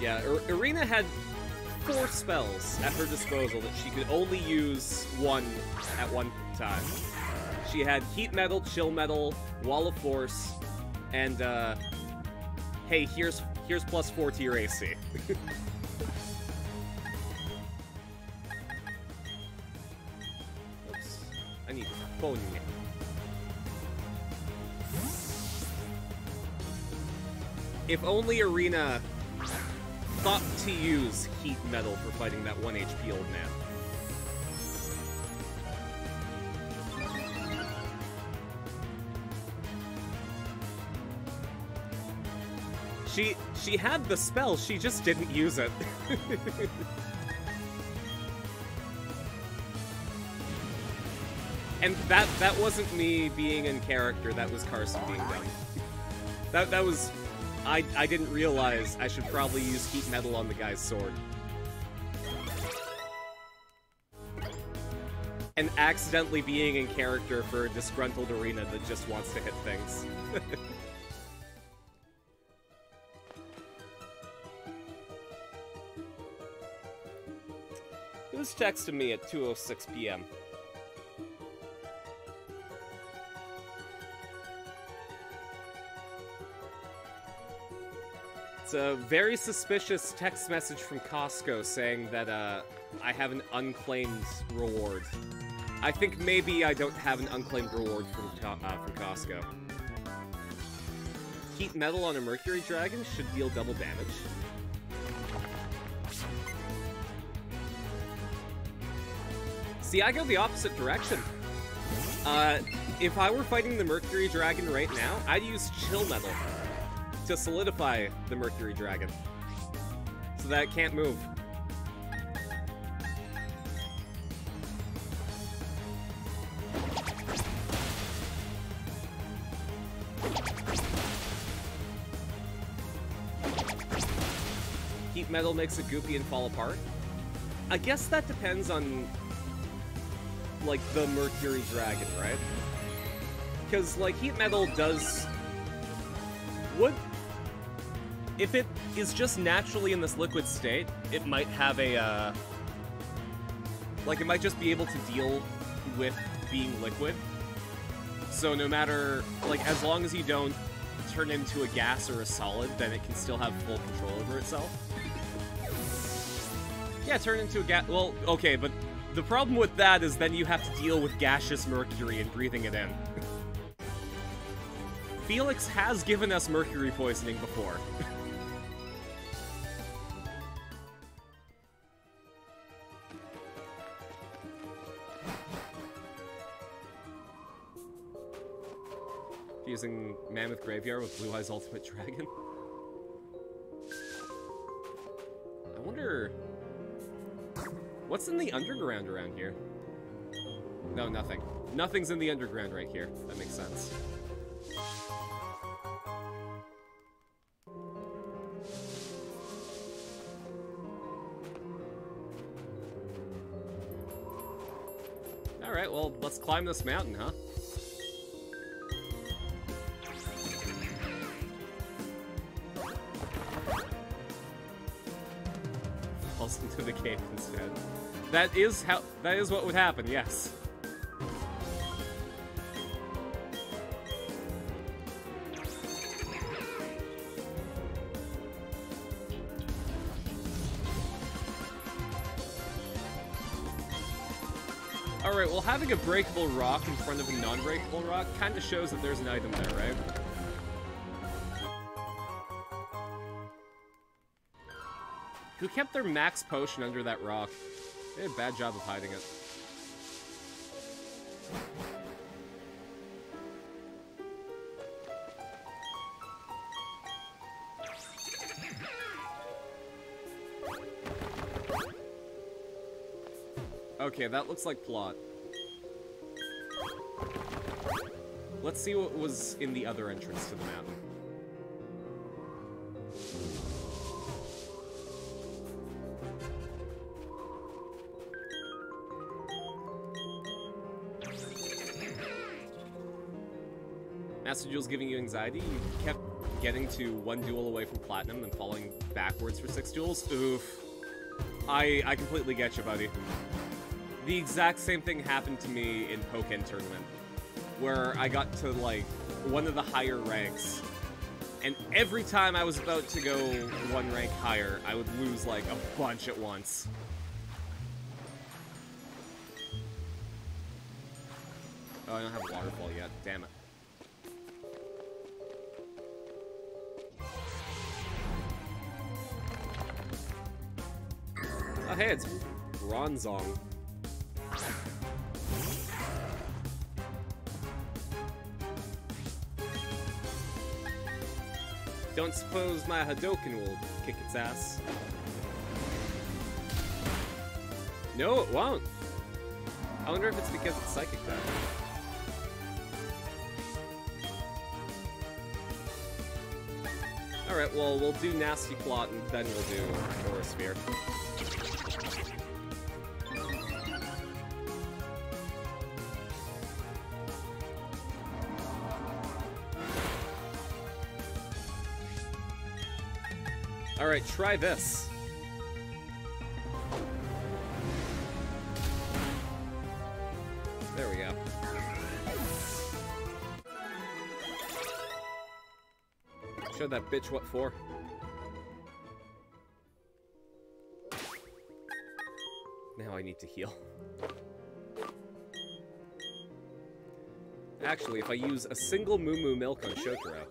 Yeah, Ir- Irina had four spells at her disposal that she could only use one at one time. She had Heat Metal, Chill Metal, Wall of Force, and uh, hey, here's here's plus four to your AC. Oops, I need phone. If only Irina thought to use heat metal for fighting that 1 HP old man. She she had the spell, she just didn't use it. and that that wasn't me being in character, that was Carson being dumb. That that was I I didn't realize I should probably use heat metal on the guy's sword. And accidentally being in character for a disgruntled Irina that just wants to hit things. Who's texting me at 2.06 p.m.? It's a very suspicious text message from Costco saying that uh, I have an unclaimed reward. I think maybe I don't have an unclaimed reward from, uh, from Costco. Heat metal on a Mercury Dragon should deal double damage. See, I go the opposite direction. Uh, if I were fighting the Mercury Dragon right now, I'd use Chill Metal to solidify the Mercury Dragon. So that it can't move. Heat Metal makes a Goopy and fall apart. I guess that depends on, like, the Mercury Dragon, right? Because, like, Heat Metal does... Would... If it is just naturally in this liquid state, it might have a, uh... Like, it might just be able to deal with being liquid. So no matter, like, as long as you don't turn into a gas or a solid, then it can still have full control over itself. Yeah, turn into a gas. Well, okay, but the problem with that is then you have to deal with gaseous mercury and breathing it in. Felix has given us mercury poisoning before. Using Mammoth Graveyard with Blue Eyes Ultimate Dragon. I wonder... What's in the underground around here? No, nothing. Nothing's in the underground right here. That makes sense. Alright, well, let's climb this mountain, huh? That is how- that is what would happen, yes. Alright, well having a breakable rock in front of a non-breakable rock kinda shows that there's an item there, right? Who kept their max potion under that rock? They did a bad job of hiding it. Okay, that looks like plot. Let's see what was in the other entrance to the mountain. Master giving you anxiety? You kept getting to one duel away from platinum and falling backwards for six duels. Oof. I I completely get you, buddy. The exact same thing happened to me in Pokken tournament, where I got to like one of the higher ranks, and every time I was about to go one rank higher, I would lose like a bunch at once. Oh, I don't have waterfall yet. Damn it. Hey, it's Bronzong. Don't suppose my Hadoken will kick its ass. No, it won't. I wonder if it's because it's psychic type. Alright, well, we'll do Nasty Plot and then we'll do Aura Sphere. Alright, try this. There we go. Show that bitch what for. Now I need to heal. Actually, if I use a single Moo Moo Milk on Shotaro,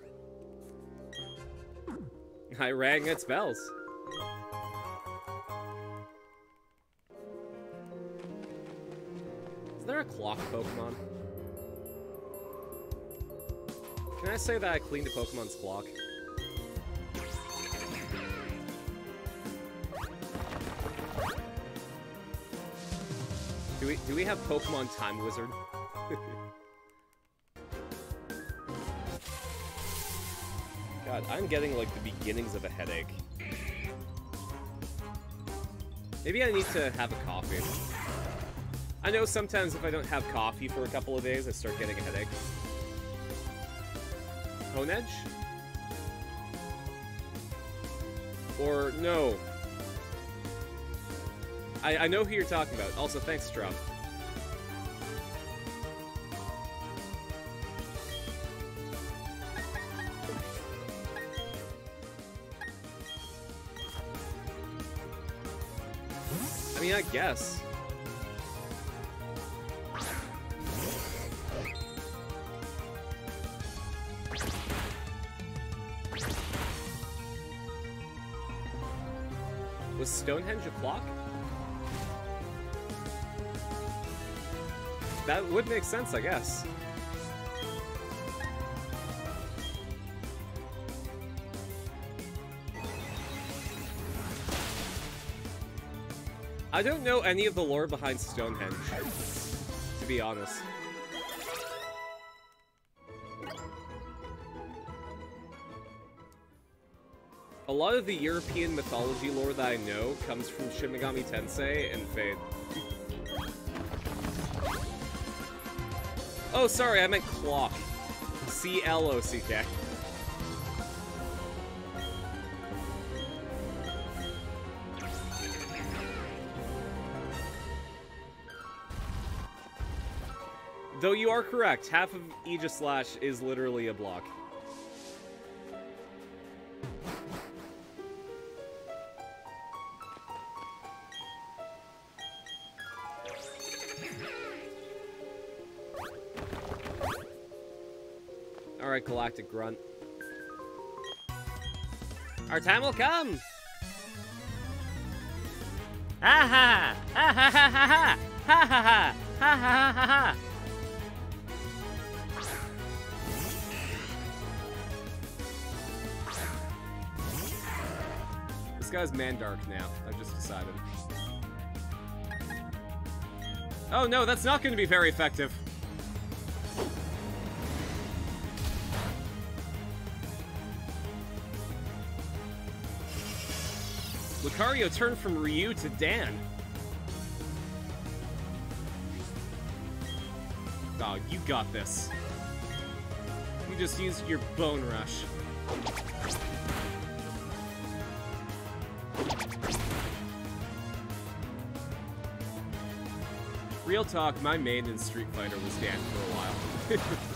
I rang its bells. Is there a clock Pokemon? Can I say that I cleaned a Pokemon's clock? Do we do we have Pokemon Time Wizard? I'm getting like the beginnings of a headache. Maybe I need to have a coffee. I know sometimes if I don't have coffee for a couple of days, I start getting a headache. Honedge? Or, no. I, I know who you're talking about. Also, thanks, Trump. Sense, I guess. I don't know any of the lore behind Stonehenge, to be honest. A lot of the European mythology lore that I know comes from Shin Megami Tensei and Fate. Oh, sorry, I meant clock. C-L-O-C-K. Though you are correct, half of Aegislash is literally a block. Galactic Grunt. Our time will come! Ha! Ha ha ha ha ha! Ha ha ha! Ha ha ha ha! This guy's Mandark now, I've just decided. Oh no, that's not going to be very effective. Lucario turned from Ryu to Dan. Dog, you got this. You just used your Bone Rush. Real talk, my main in Street Fighter was Dan for a while.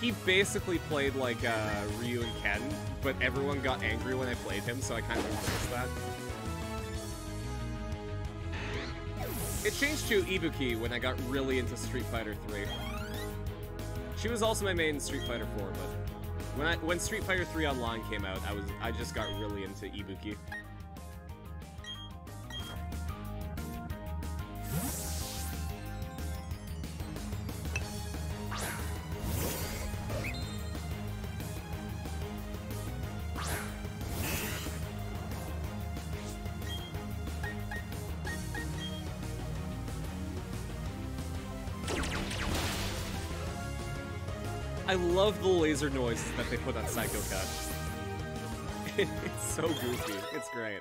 he basically played like uh, Ryu and Ken, but everyone got angry when I played him, so I kind of embraced that. It changed to Ibuki when I got really into Street Fighter 3. She was also my main in Street Fighter 4, but when I when Street Fighter 3 Online came out, I was I just got really into Ibuki. Love the laser noises that they put on Psycho Cut. it's so goofy. It's great.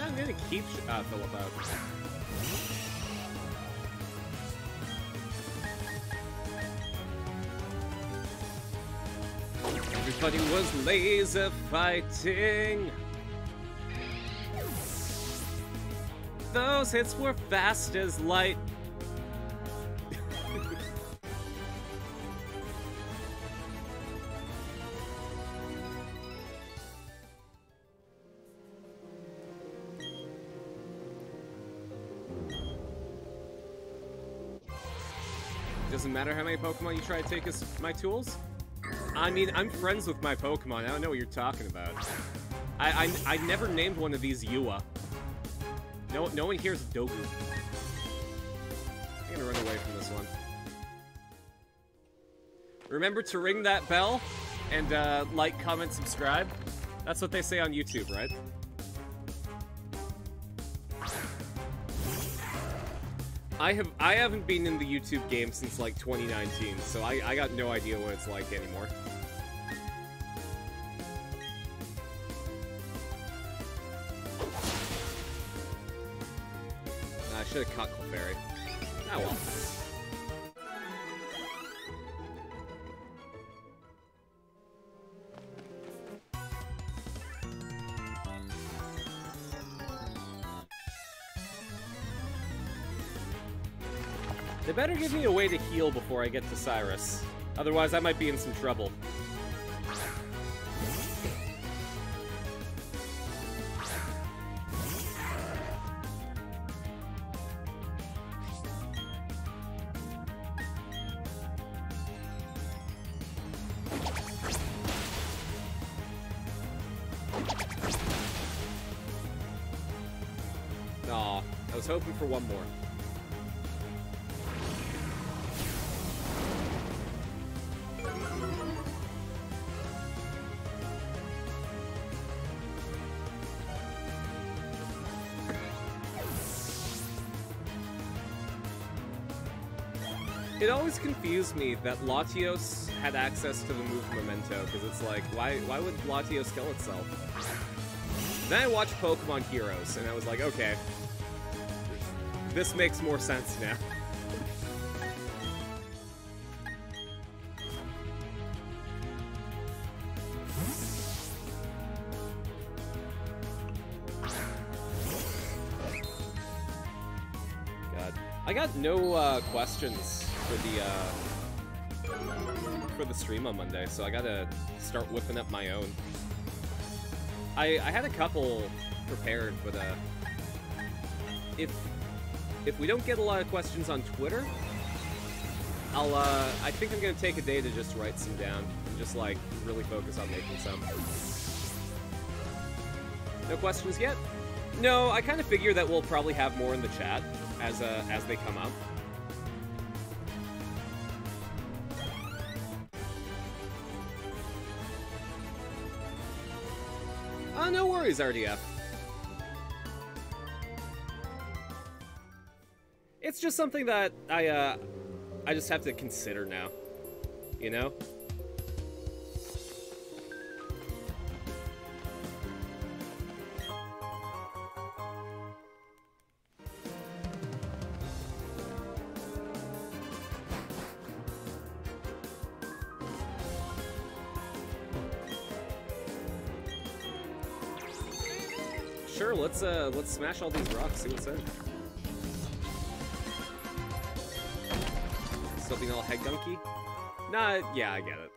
I'm gonna keep uh, Philip out. Everybody was laser fighting. Those hits were fast as light. Doesn't matter how many Pokemon you try to take as my tools? I mean, I'm friends with my Pokemon. I don't know what you're talking about. I, I, I never named one of these Yua. No, no one hears Dogu. I'm gonna run away from this one. Remember to ring that bell and uh, like, comment, subscribe. That's what they say on YouTube, right? I have I haven't been in the YouTube game since like 2019, so I, I got no idea what it's like anymore. Should have caught Clefairy. Ah well. They better give me a way to heal before I get to Cyrus. Otherwise, I might be in some trouble. It always confused me that Latios had access to the move Memento, because it's like, why why would Latios kill itself? Then I watched Pokemon Heroes, and I was like, okay, this makes more sense now. God, I got no uh, questions for the uh, for the stream on Monday, so I gotta start whipping up my own. I I had a couple prepared, but uh, if if we don't get a lot of questions on Twitter, I'll uh, I think I'm gonna take a day to just write some down and just like really focus on making some. No questions yet? No, I kind of figure that we'll probably have more in the chat as uh, as they come up. Worries, RDF. It's just something that I, uh, I just have to consider now. You know? Let's smash all these rocks, see what's in. Still being all head gunky? Nah, yeah, I get it.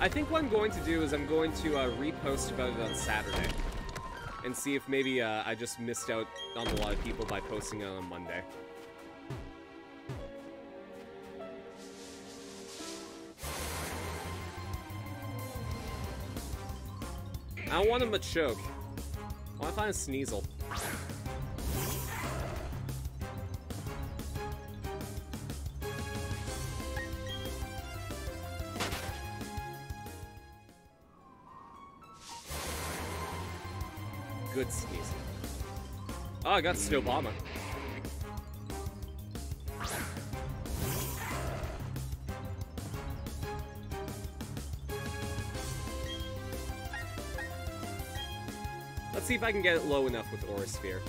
I think what I'm going to do is I'm going to uh, repost about it on Saturday. And see if maybe uh, I just missed out on a lot of people by posting it on Monday. I want him to choke. I want to find a Sneasel. Good Sneasel. Oh, I got Snow. If I can get it low enough with Aura Sphere.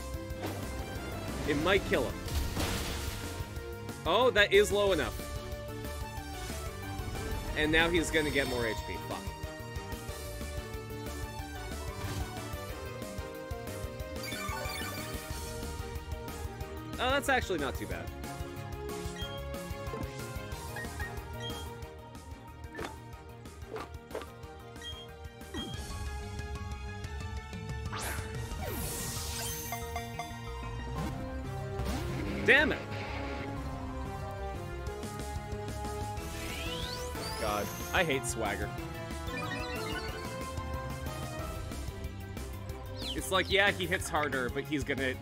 It might kill him. Oh, that is low enough. And now he's gonna get more HP. Fuck. Oh, that's actually not too bad. Hate Swagger. It's like, yeah, he hits harder, but he's gonna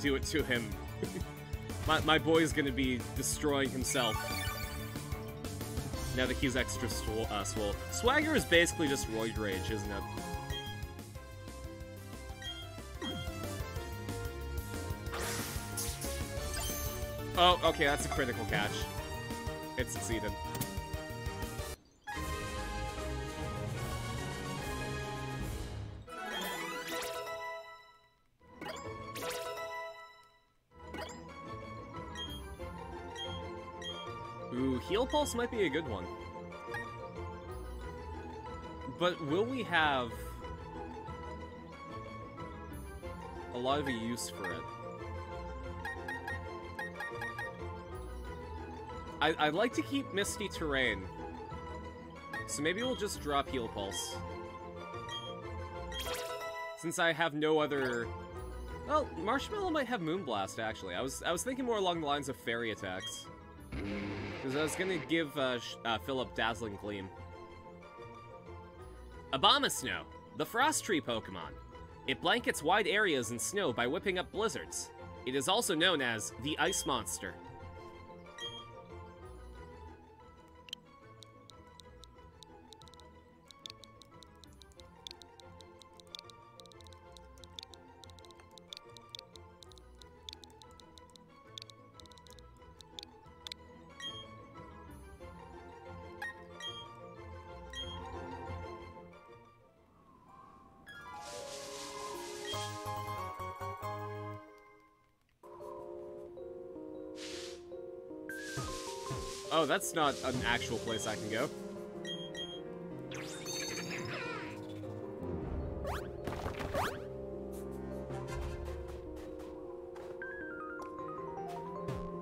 do it to him. my, my boy's gonna be destroying himself. Now that he's extra swole. Uh, swole. Swagger is basically just Roid Rage, isn't it? Oh, okay, that's a critical catch. It succeeded. Pulse might be a good one. But will we have a lot of use for it? I, I'd like to keep Misty Terrain. So maybe we'll just drop Heal Pulse. Since I have no other... Well, Marshmallow might have Moonblast, actually. I was I was thinking more along the lines of Fairy attacks. Because I was gonna give uh, uh, Philip Dazzling Gleam. Abomasnow, the Frost Tree Pokemon. It blankets wide areas in snow by whipping up blizzards. It is also known as the Ice Monster. That's not an actual place I can go.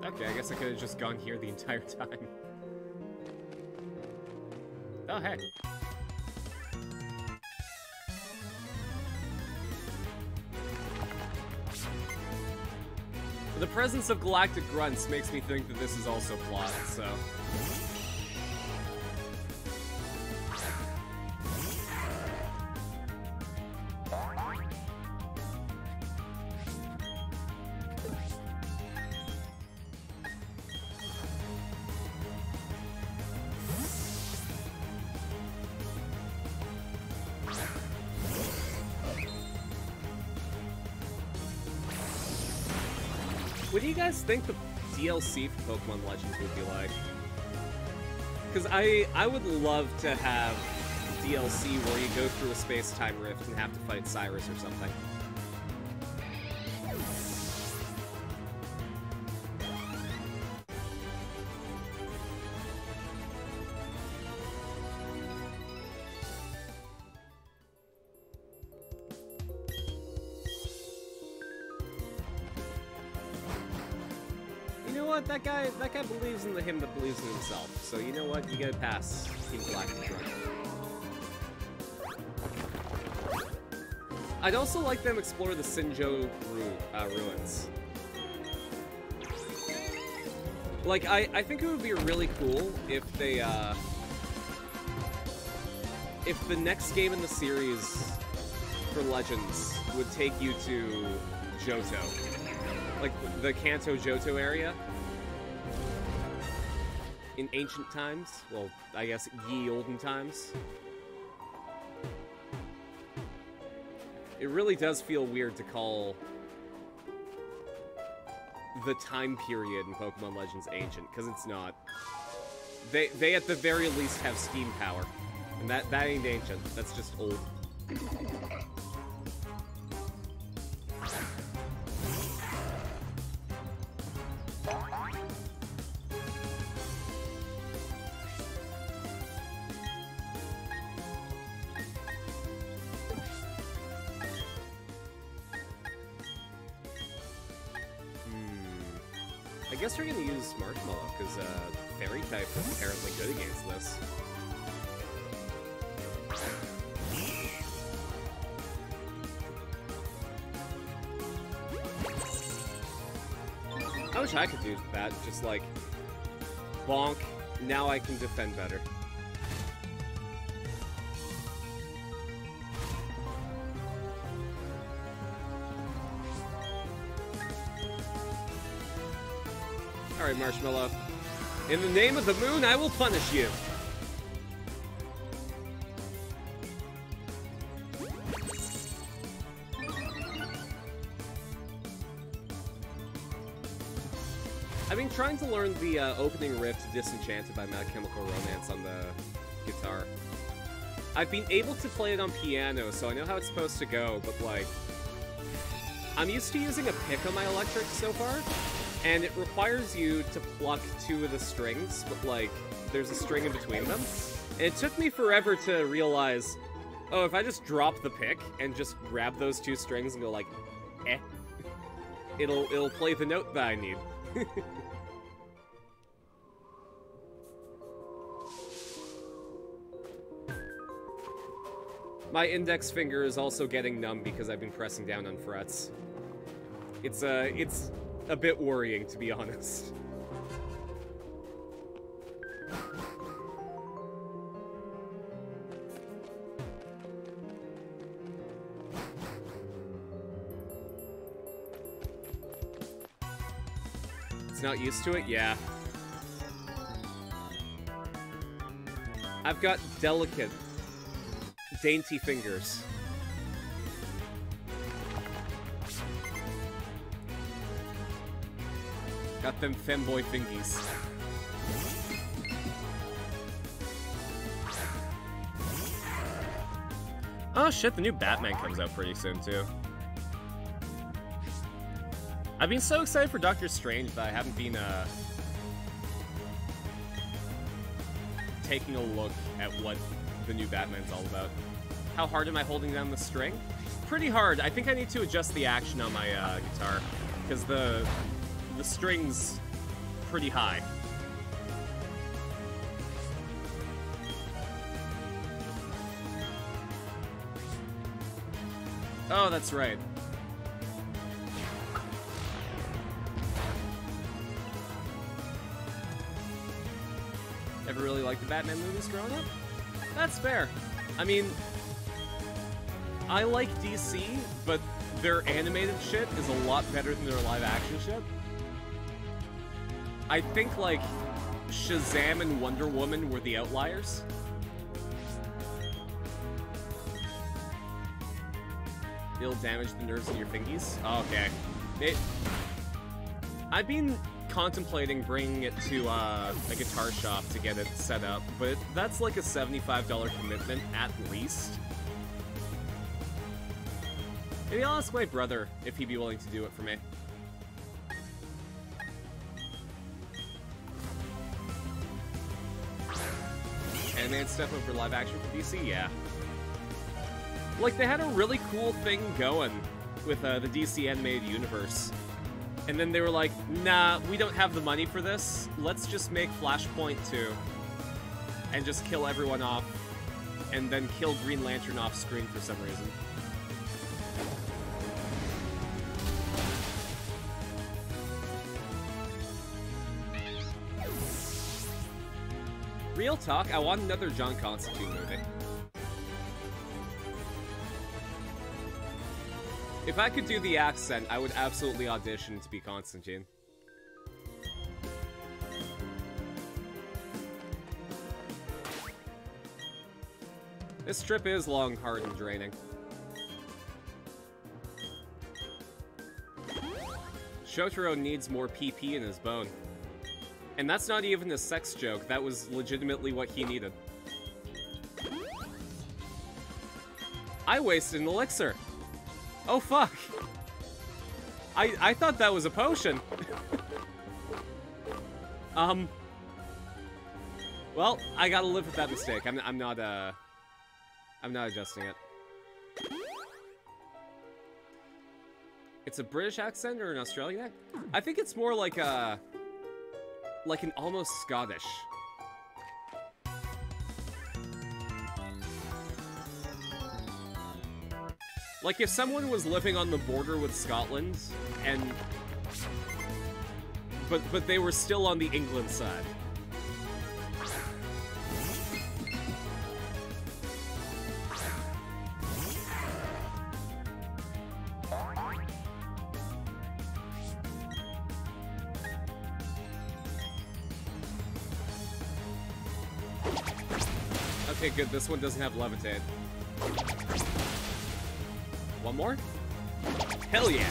Okay, I guess I could have just gone here the entire time. Oh, hey. Presence of galactic grunts makes me think that this is also plot, so... think the DLC for Pokemon Legends would be like? Because I I would love to have DLC where you go through a space-time rift and have to fight Cyrus or something. So you know what? You get a pass, Team Galactic. I'd also like them explore the Sinjoh ru uh, ruins. Like, I, I think it would be really cool if they, uh... If the next game in the series for Legends would take you to Johto. Like, the Kanto Johto area. In ancient times. Well, I guess ye olden times. It really does feel weird to call the time period in Pokemon Legends ancient, because it's not. They, they at the very least have steam power. And that, that ain't ancient, that's just old. Just like, bonk, now I can defend better. Alright, Marshmallow. In the name of the moon, I will punish you. I've been trying to learn the uh, opening riff to Disenchanted by My Chemical Romance on the guitar. I've been able to play it on piano, so I know how it's supposed to go, but like... I'm used to using a pick on my electric so far, and it requires you to pluck two of the strings, but like, there's a string in between them. And it took me forever to realize, oh, if I just drop the pick and just grab those two strings and go like, eh, it'll it'll play the note that I need. My index finger is also getting numb because I've been pressing down on frets. It's uh, it's a bit worrying to be honest. It's not used to it? Yeah. I've got delicate, dainty fingers. Got them femboy fingies. Oh shit, the new Batman comes out pretty soon too. I've been so excited for Doctor Strange that I haven't been uh, taking a look at what the new Batman's all about. How hard am I holding down the string? Pretty hard. I think I need to adjust the action on my uh, guitar because the the string's pretty high. Oh, that's right. Ever really liked the Batman movies growing up? That's fair. I mean, I like DC, but their animated shit is a lot better than their live action shit. I think, like, Shazam and Wonder Woman were the outliers. It'll damage the nerves in your fingies? Oh, okay. It... I've been contemplating bringing it to uh, a guitar shop to get it set up, but that's like a $75 commitment at least. Maybe I'll ask my brother if he'd be willing to do it for me. Animated stuff over live action for DC, yeah. Like, they had a really cool thing going with uh, the DC animated universe. And then they were like, nah, we don't have the money for this. Let's just make Flashpoint 2 and just kill everyone off and then kill Green Lantern off screen for some reason. Real talk, I want another John Constantine movie. If I could do the accent, I would absolutely audition to be Constantine. This trip is long, hard, and draining. Shotaro needs more PP in his bone. And that's not even a sex joke, that was legitimately what he needed. I wasted an elixir. Oh fuck. I I thought that was a potion. um Well, I gotta live with that mistake. I'm I'm not uh I'm not adjusting it. It's a British accent or an Australian accent? I think it's more like a... Like an almost Scottish. Like if someone was living on the border with Scotland and... But, but they were still on the England side. Okay, good. This one doesn't have levitate. One more? Hell yeah!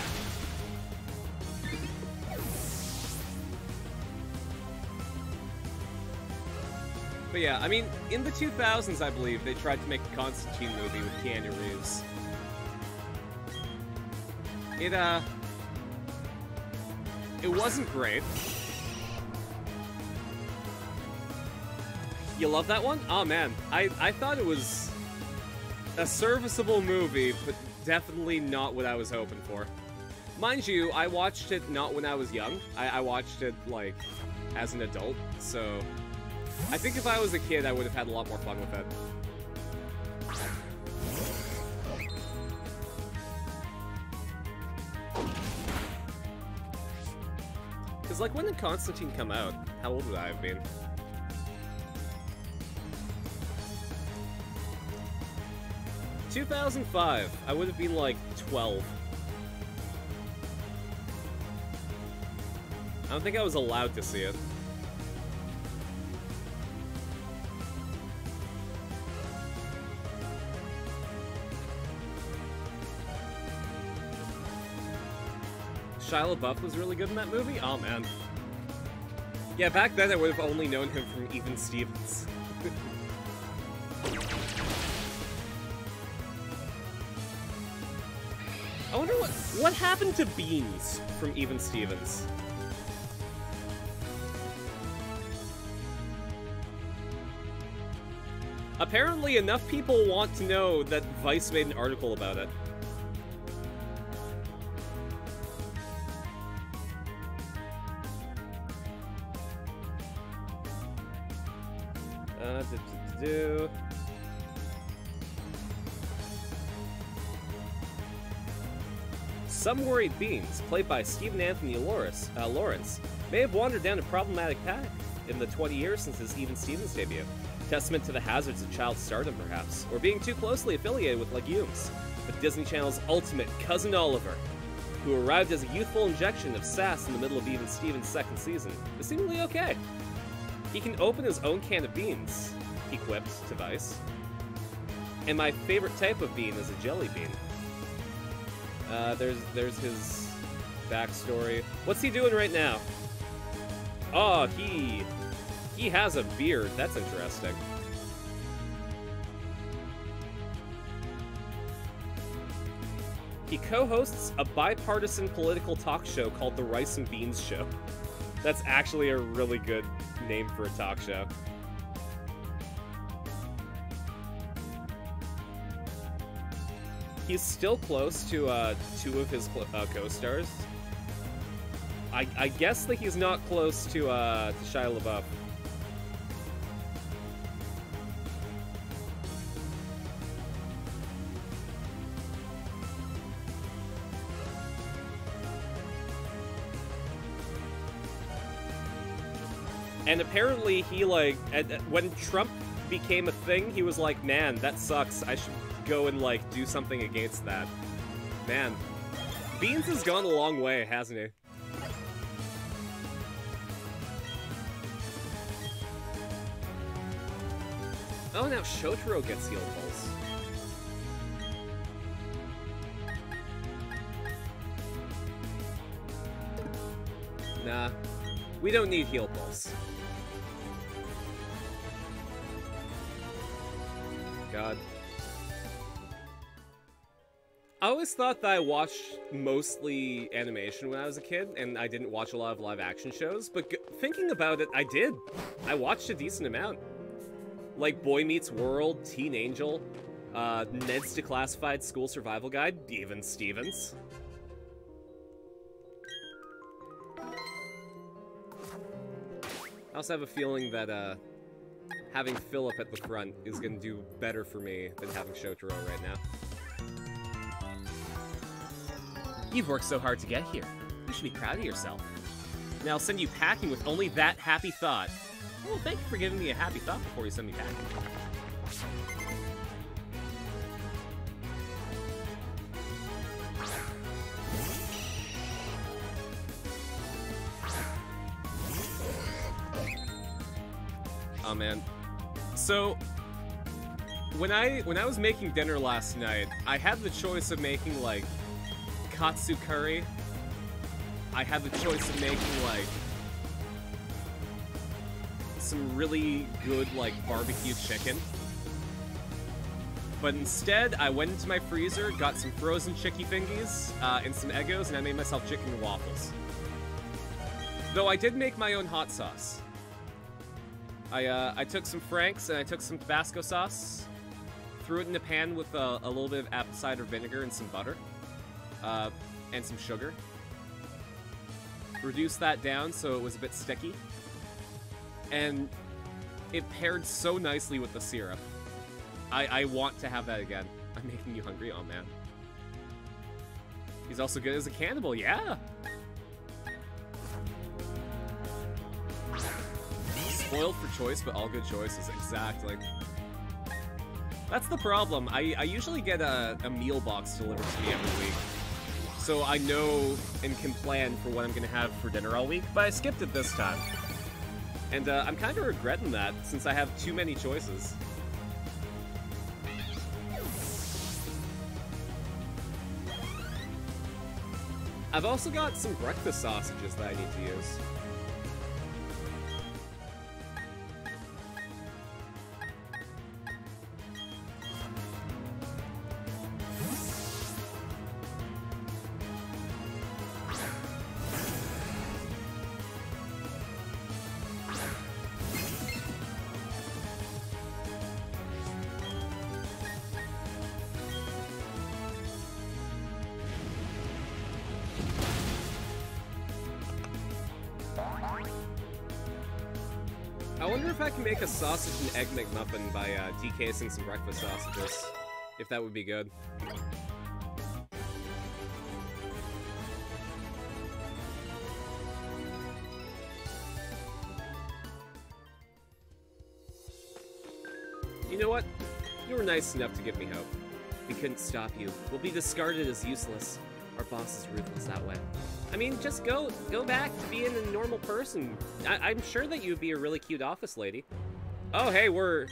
But yeah, I mean, in the 2000s, I believe, they tried to make a Constantine movie with Keanu Reeves. It, uh... It wasn't great. You love that one? Oh man, I, I thought it was a serviceable movie, but definitely not what I was hoping for. Mind you, I watched it not when I was young. I, I watched it, like, as an adult, so... I think if I was a kid, I would have had a lot more fun with it. Because, like, when did Constantine come out? How old would I have been? Two thousand five. I would have been like twelve. I don't think I was allowed to see it. Shia LaBeouf was really good in that movie? Oh man. Yeah, back then I would have only known him from Even Stevens. What happened to Beans from Even Stevens? Apparently enough people want to know that Vice made an article about it. Uh, do, do, do. Some worried beings, played by Steven Anthony Lawrence, uh, Lawrence, may have wandered down a problematic path in the 20 years since his Even Stevens debut. Testament to the hazards of child stardom, perhaps, or being too closely affiliated with legumes. But Disney Channel's ultimate cousin Oliver, who arrived as a youthful injection of sass in the middle of Even Stevens' second season, is seemingly okay. He can open his own can of beans, he quipped to Vice. And my favorite type of bean is a jelly bean. Uh, there's there's his backstory. What's he doing right now? Oh, he he has a beard. That's interesting. He co-hosts a bipartisan political talk show called The Rice and Beans Show. That's actually a really good name for a talk show. He's still close to uh, two of his uh, co-stars. I, I guess that he's not close to, uh, to Shia LaBeouf. And apparently he like when Trump became a thing, he was like, "Man, that sucks. I should go and like do something against that." Man, Beans has gone a long way, hasn't he? Oh, now Shotaro gets heal pulse. Nah, we don't need heal pulse. God. I always thought that I watched mostly animation when I was a kid, and I didn't watch a lot of live action shows, but thinking about it, I did. I watched a decent amount. Like Boy Meets World, Teen Angel, uh, Ned's Declassified School Survival Guide, even Stevens. I also have a feeling that, uh, having Philip at the front is gonna do better for me than having Shotaro right now. You've worked so hard to get here. You should be proud of yourself. Now I'll send you packing with only that happy thought. Well, thank you for giving me a happy thought before you send me packing. Oh man. So when I when I was making dinner last night, I had the choice of making like katsu curry. I had the choice of making like some really good like barbecue chicken. But instead, I went into my freezer, got some frozen chicky fingies, uh, and some Eggos, and I made myself chicken waffles. Though I did make my own hot sauce. I, uh, I took some Franks and I took some Tabasco sauce, threw it in a pan with uh, a little bit of apple cider vinegar and some butter, uh, and some sugar. Reduced that down so it was a bit sticky. And it paired so nicely with the syrup. I, I want to have that again. I'm making you hungry? Oh man. He's also good as a cannibal, yeah! Spoiled for choice, but all good choices, exactly. That's the problem. I, I usually get a, a meal box delivered to me every week. So I know and can plan for what I'm gonna have for dinner all week, but I skipped it this time. And uh, I'm kind of regretting that, since I have too many choices. I've also got some breakfast sausages that I need to use. Sausage and egg McMuffin by uh, decasing some breakfast sausages. If that would be good. You know what? You were nice enough to give me hope. We couldn't stop you. We'll be discarded as useless. Our boss is ruthless that way. I mean, just go go back to being a normal person. I, I'm sure that you'd be a really cute office lady. Oh, hey, we're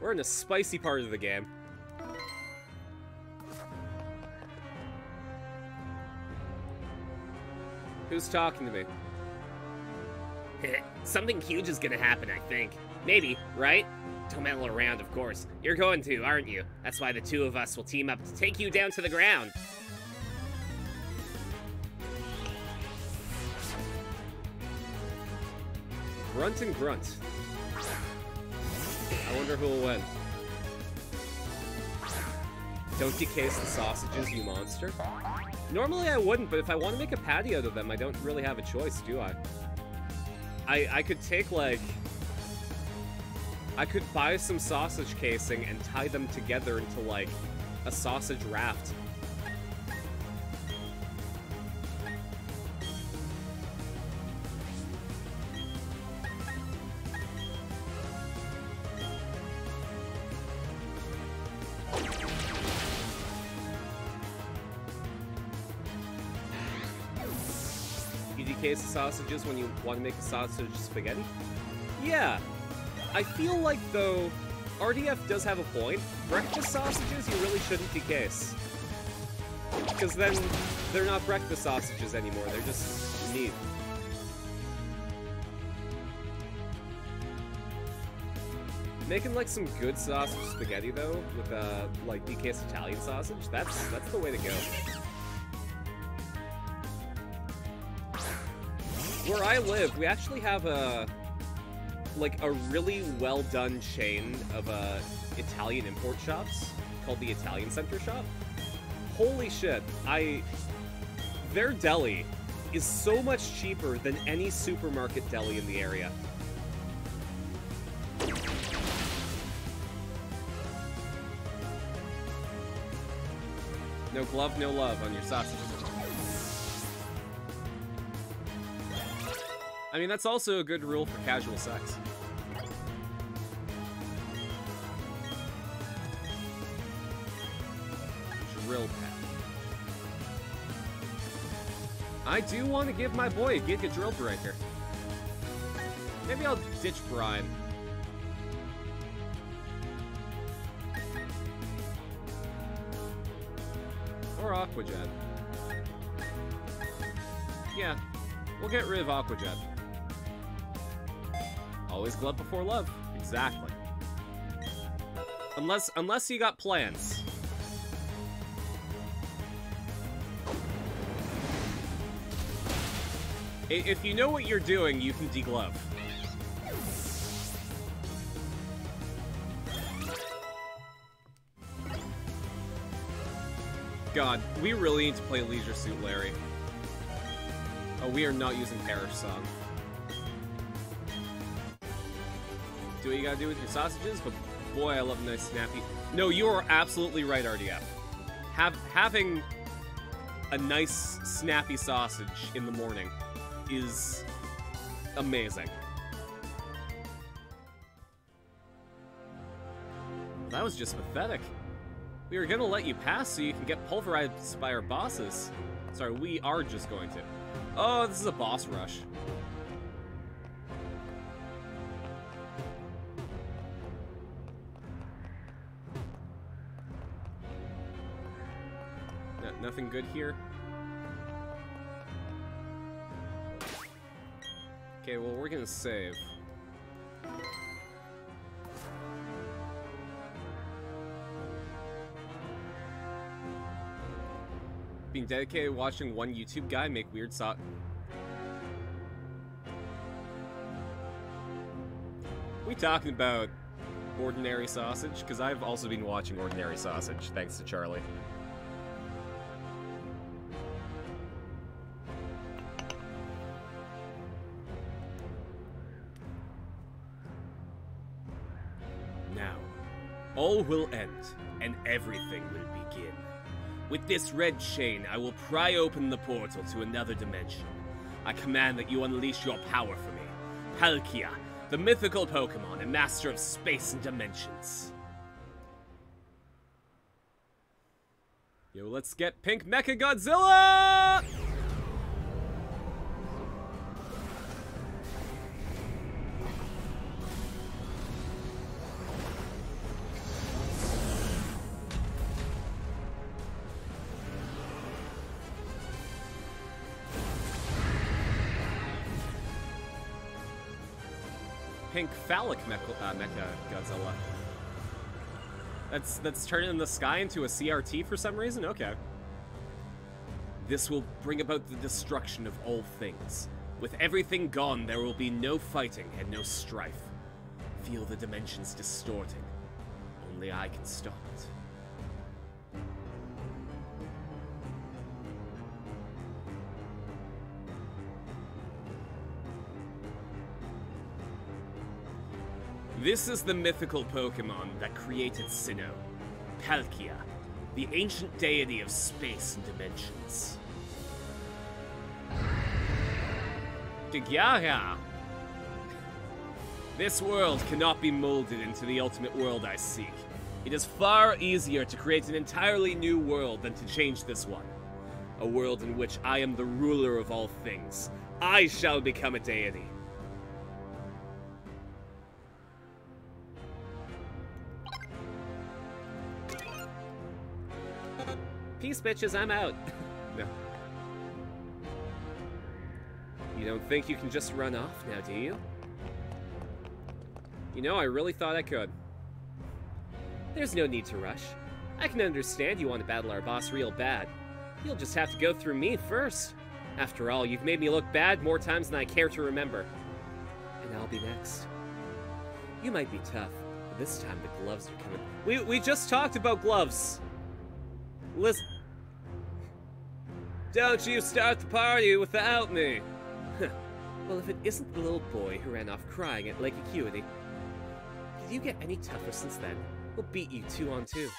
we're in a spicy part of the game. Who's talking to me? Something huge is gonna happen, I think. Maybe, right? Don't meddle around, of course. You're going to, aren't you? That's why the two of us will team up to take you down to the ground. Grunt and grunt. I wonder who will win. Don't decase the sausages, you monster. Normally I wouldn't, but if I want to make a patty out of them, I don't really have a choice, do I? I, I could take, like... I could buy some sausage casing and tie them together into, like, a sausage raft. Sausages when you want to make a sausage spaghetti? Yeah. I feel like, though, RDF does have a point. Breakfast sausages you really shouldn't decase. Because then they're not breakfast sausages anymore, they're just meat. Making like some good sausage spaghetti though, with uh like decased Italian sausage, that's that's the way to go. Where I live, we actually have a like a really well done chain of uh, Italian import shops called the Italian Center Shop. Holy shit! I their deli is so much cheaper than any supermarket deli in the area. No glove, no love on your sausages. I mean, that's also a good rule for casual sex. Drill Peck. I do want to give my boy a Giga Drill Breaker. Maybe I'll ditch Brine. Or Aquajet. Yeah, we'll get rid of Aquajet. Always glove before love. Exactly. Unless, unless you got plans. If you know what you're doing, you can deglove. God, we really need to play Leisure Suit Larry. Oh, we are not using Perish Song. Do what you gotta do with your sausages, but boy, I love a nice snappy. No, you are absolutely right, RDF. Have having a nice snappy sausage in the morning is amazing. That was just pathetic. We were gonna let you pass so you can get pulverized by our bosses. Sorry, we are just going to. Oh, this is a boss rush. Nothing good here? Okay, well, we're gonna save. Being dedicated watching one YouTube guy make weird so- We talking about ordinary sausage? Because I've also been watching ordinary sausage, thanks to Charlie. All will end, and everything will begin. With this red chain, I will pry open the portal to another dimension. I command that you unleash your power for me. Palkia, the mythical Pokemon and master of space and dimensions. Yo, let's get Pink Mecha Godzilla! Phallic mecha, uh, mecha Godzilla. That's that's turning the sky into a CRT for some reason? Okay. This will bring about the destruction of all things. With everything gone, there will be no fighting and no strife. Feel the dimensions distorting. Only I can stop it. This is the mythical Pokemon that created Sinnoh, Palkia, the ancient deity of space and dimensions. Gigyara! This world cannot be molded into the ultimate world I seek. It is far easier to create an entirely new world than to change this one. A world in which I am the ruler of all things. I shall become a deity. Peace, bitches, I'm out. No. You don't think you can just run off now, do you? You know, I really thought I could. There's no need to rush. I can understand you want to battle our boss real bad. You'll just have to go through me first. After all, you've made me look bad more times than I care to remember. And I'll be next. You might be tough, but this time the gloves are coming. We, we just talked about gloves. Listen. Don't you start the party without me. well, if it isn't the little boy who ran off crying at Lake Acuity, did you get any tougher since then? We'll beat you two on two.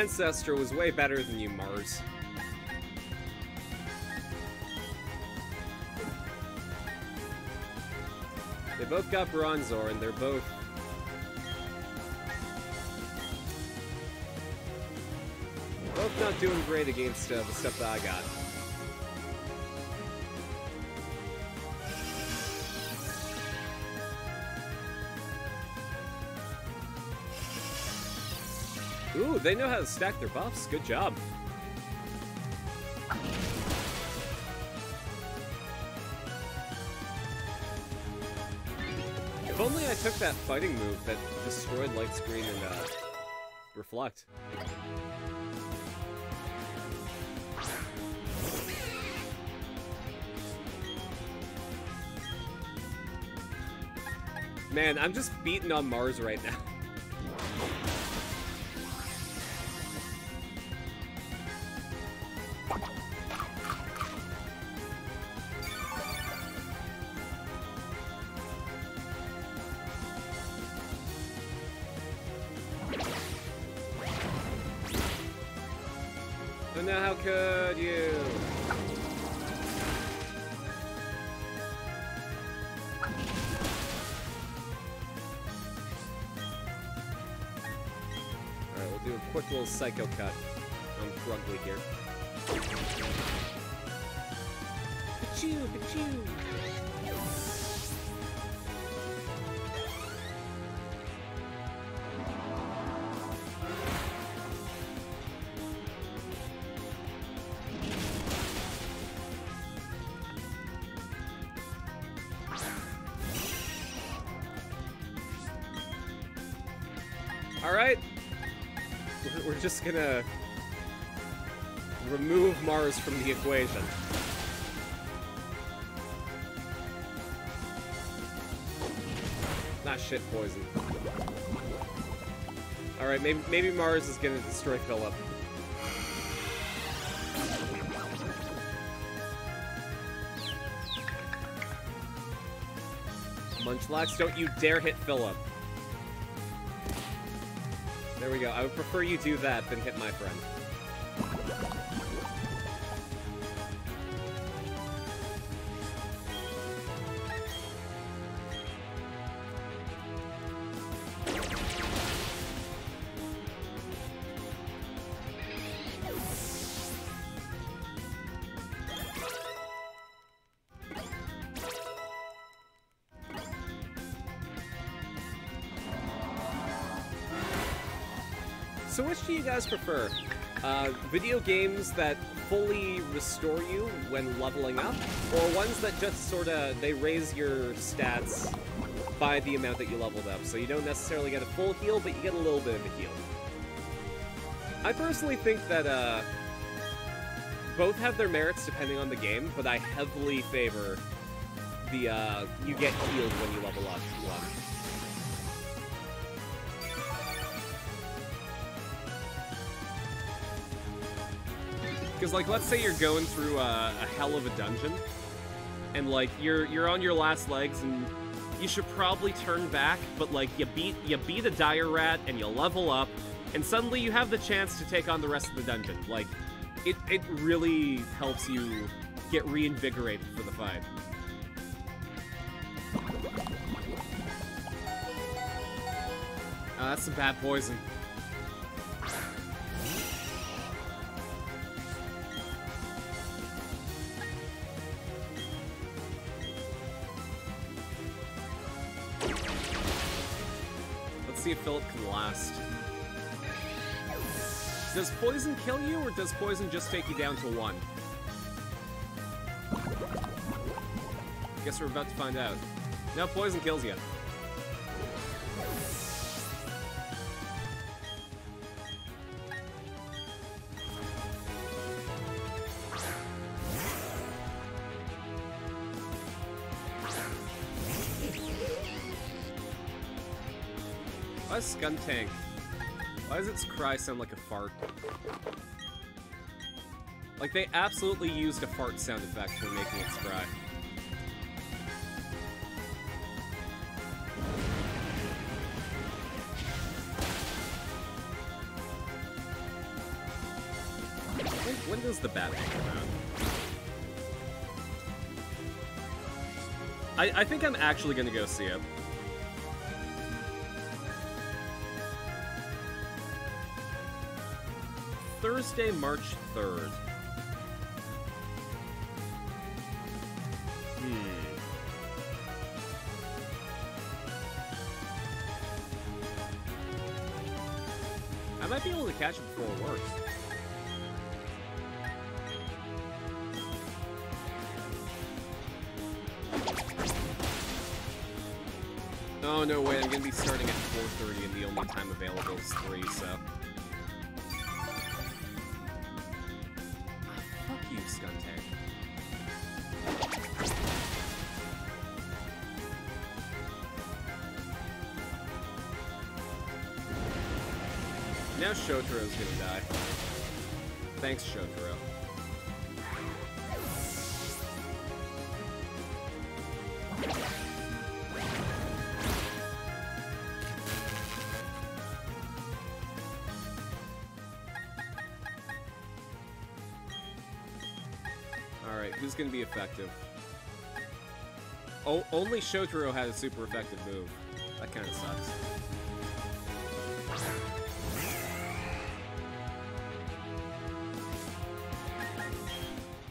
Ancestor was way better than you, Mars. They both got Bronzor, and they're both... Both not doing great against uh, the stuff that I got. They know how to stack their buffs. Good job. If only I took that fighting move that destroyed Light Screen and uh, Reflect. Man, I'm just beating on Mars right now. now how could you? Alright, we'll do a quick little psycho cut on Purugly here. Pachoo, pachoo! Just gonna remove Mars from the equation. Not shit poison. Alright, maybe, maybe Mars is gonna destroy Philip. Munchlax, don't you dare hit Philip. Go. I would prefer you do that than hit my friend. Guys prefer? Uh, video games that fully restore you when leveling up, or ones that just sort of they raise your stats by the amount that you leveled up, so you don't necessarily get a full heal, but you get a little bit of a heal. I personally think that uh, both have their merits depending on the game, but I heavily favor the uh, you get healed when you level up one. Because like, let's say you're going through a, a hell of a dungeon, and like you're you're on your last legs, and you should probably turn back, but like you beat you beat a dire rat and you level up, and suddenly you have the chance to take on the rest of the dungeon. Like, it it really helps you get reinvigorated for the fight. Uh, that's some bad poison. Does poison kill you, or does poison just take you down to one? Guess we're about to find out. No, poison kills you. Why is Skuntank? Why does its cry sound like a fart? Like they absolutely used a fart sound effect for making it cry. When, when does the Batman come out? I, I think I'm actually gonna go see it. Thursday, March 3rd. Hmm. I might be able to catch it before it works. Oh, no way, I'm gonna be starting at 4.30 and the only time available is 3, so... Skuntank. Now Shotaro's gonna die. Thanks, Shotaro. Who's gonna be effective? Oh, only Shotaro had a super effective move. That kinda sucks.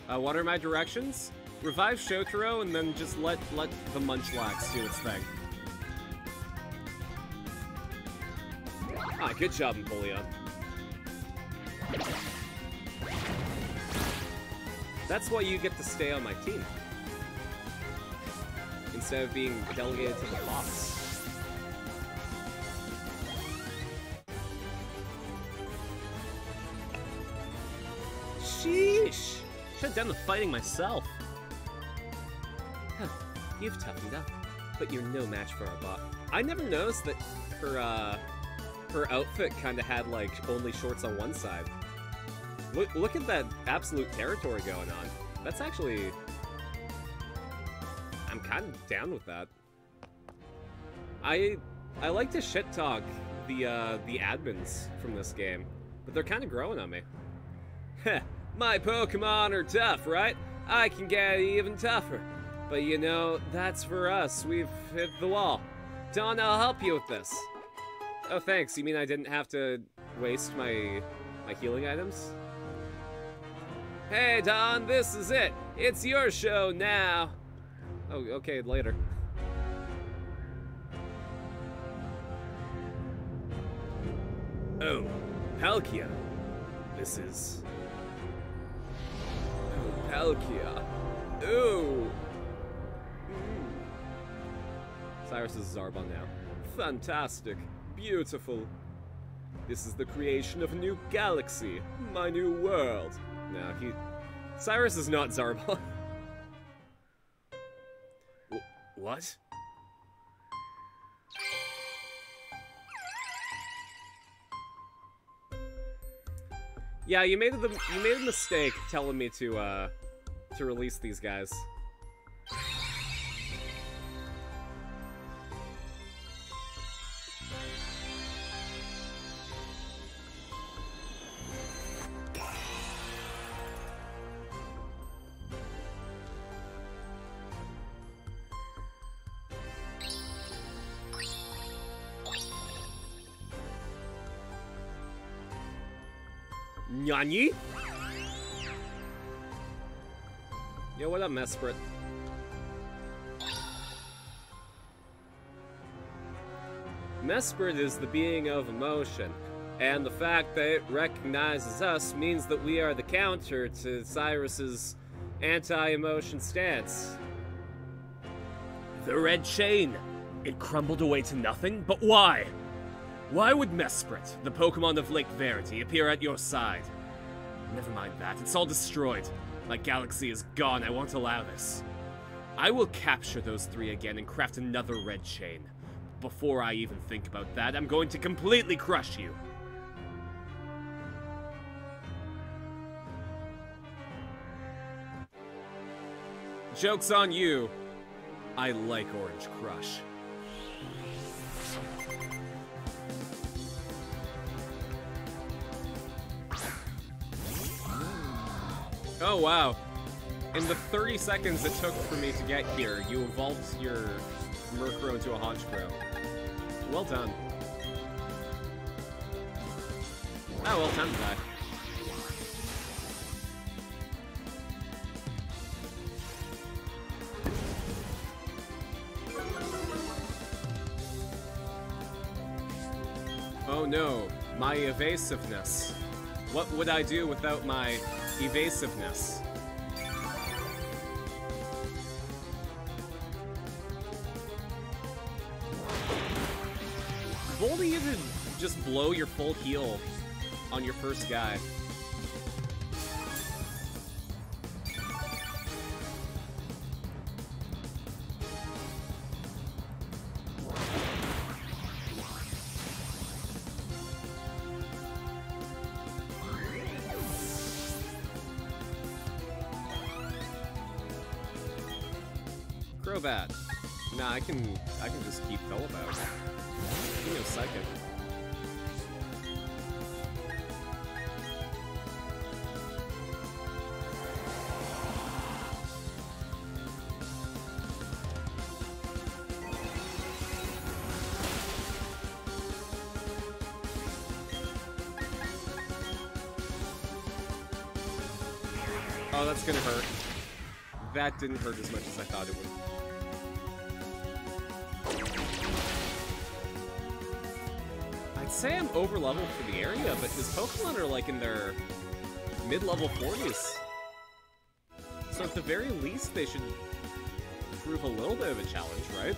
Uh, what are my directions? Revive Shotaro and then just let let the Munchlax do its thing. Ah, good job, Empoleon. That's why you get to stay on my team. Instead of being delegated to the boss. Sheesh! Have done the fighting myself. Huh, you've toughened up, but you're no match for our bot. I never noticed that her, uh, her outfit kind of had, like, only shorts on one side. Look, look at that absolute territory going on. That's actually... I'm kind of down with that. I I like to shit talk the uh, the admins from this game, but they're kind of growing on me. Heh, my Pokemon are tough, right? I can get even tougher. But you know, that's for us. We've hit the wall. Dawn, I'll help you with this. Oh, thanks. You mean I didn't have to waste my my healing items? Hey, Dawn, this is it. It's your show now. Oh, okay, later. Oh, Palkia. This is... Oh, Palkia. Ooh. Cyrus is Zarbon now. Fantastic. Beautiful. This is the creation of a new galaxy. My new world. No, he... Cyrus is not Zarbon. What? Yeah, you made the you made a mistake telling me to uh to release these guys. Nani? Yo, what up, Mesprit? Mesprit is the being of emotion, and the fact that it recognizes us means that we are the counter to Cyrus's anti-emotion stance. The red chain! It crumbled away to nothing, but why? Why would Mesprit, the Pokemon of Lake Verity, appear at your side? Never mind that, it's all destroyed. My galaxy is gone, I won't allow this. I will capture those three again and craft another red chain. Before I even think about that, I'm going to completely crush you. Joke's on you. I like Orange Crush. Oh, wow. In the 30 seconds it took for me to get here, you evolved your Murkrow into a Honchkrow. Well done. Oh, well, to die. Oh no, my evasiveness. What would I do without my evasiveness? Bold of you just blow your full heal on your first guy. Crobat. Nah, I can I can just keep Fellabout. Give me a Psychic. Oh, that's gonna hurt. That didn't hurt as much as I thought it would. Say I'm over level for the area, but his Pokemon are like in their mid-level 40s. So at the very least, they should prove a little bit of a challenge, right?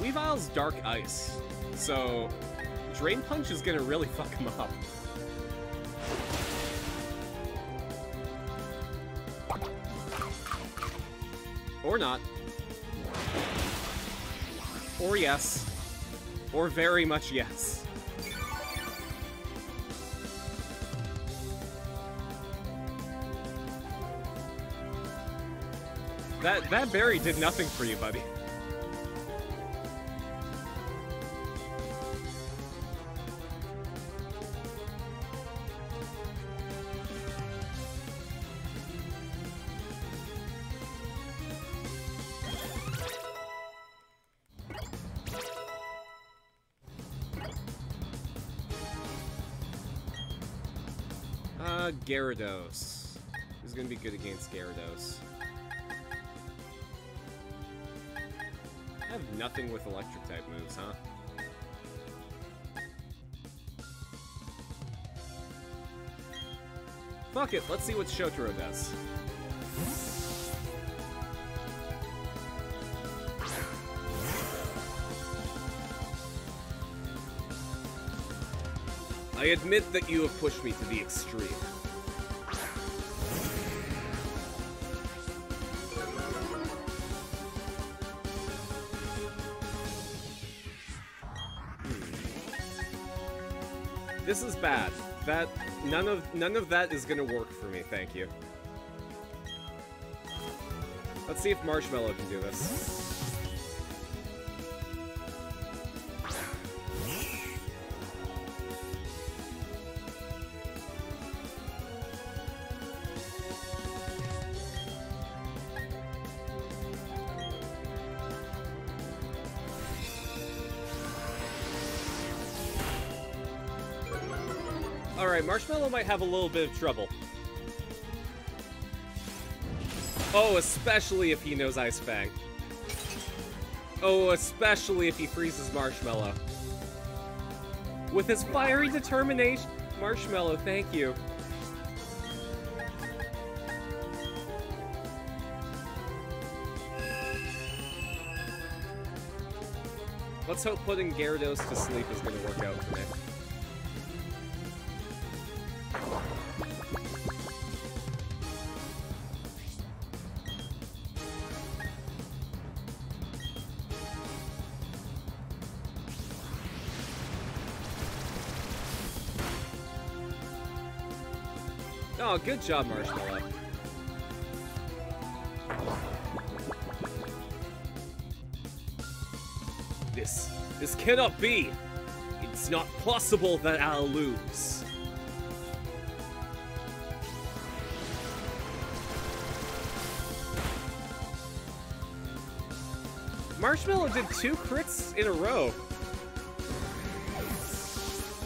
Weavile's Dark Ice, so Drain Punch is gonna really fuck him up. Or not. Or yes. Or very much yes. That that berry did nothing for you, buddy. Gyarados. Who's gonna be good against Gyarados? I have nothing with electric type moves, huh? Fuck it, let's see what Shotaro does. I admit that you have pushed me to the extreme. This is bad. That none of none of that is gonna work for me. Thank you. Let's see if Marshmallow can do this. Might have a little bit of trouble. Oh, especially if he knows Ice Fang. Oh, especially if he freezes Marshmallow. With his fiery determination... Marshmallow, thank you. Let's hope putting Gyarados to sleep is going to work out for me. Good job, Marshmallow. This, this cannot be. It's not possible that I'll lose. Marshmallow did two crits in a row.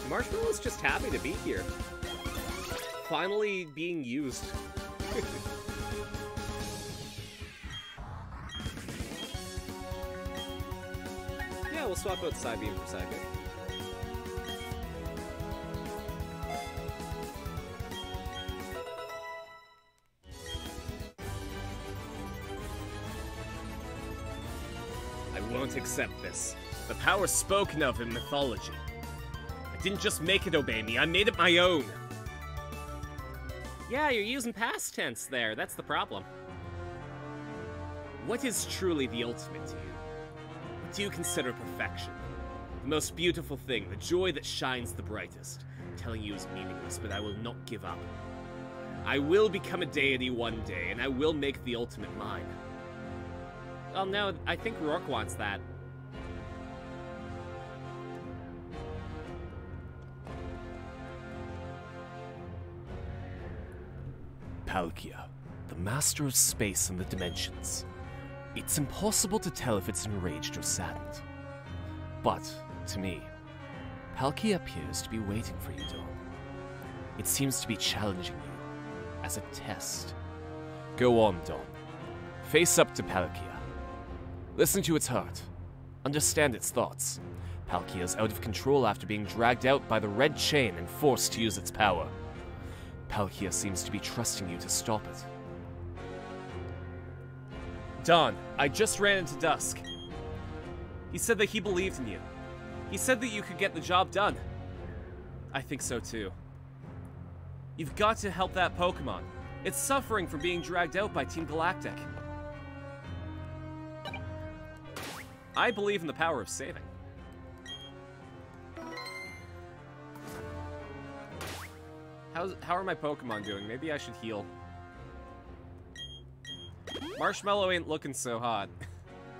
Marshmallow's just happy to be here finally being used. yeah, we'll swap out Psybeam for Psychic. I won't accept this. The power spoken of in mythology. I didn't just make it obey me, I made it my own. Yeah, you're using past tense there. That's the problem. What is truly the ultimate to you? What do you consider perfection? The most beautiful thing, the joy that shines the brightest. Telling you is meaningless, but I will not give up. I will become a deity one day, and I will make the ultimate mine. Oh no, I think Rourke wants that. Palkia, the master of space and the dimensions. It's impossible to tell if it's enraged or saddened. But, to me, Palkia appears to be waiting for you, Dawn. It seems to be challenging you, as a test. Go on, Dawn. Face up to Palkia. Listen to its heart. Understand its thoughts. Palkia is out of control after being dragged out by the red chain and forced to use its power. Palkia seems to be trusting you to stop it. Dawn, I just ran into Dusk. He said that he believed in you. He said that you could get the job done. I think so too. You've got to help that Pokemon. It's suffering from being dragged out by Team Galactic. I believe in the power of saving. How's, how are my Pokemon doing? Maybe I should heal. Marshmallow ain't looking so hot.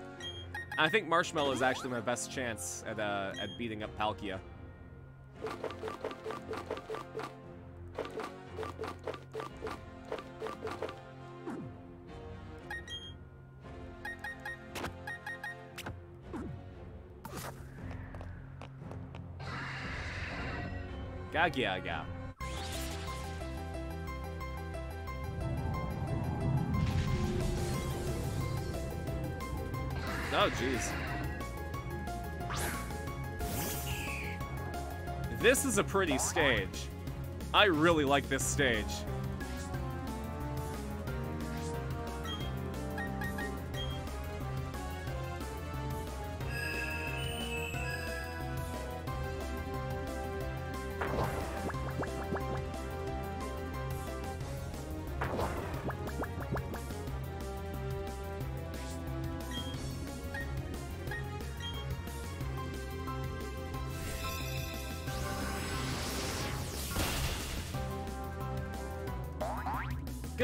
I think Marshmallow is actually my best chance at, uh, at beating up Palkia. Gagiaga. Oh, jeez. This is a pretty stage. I really like this stage.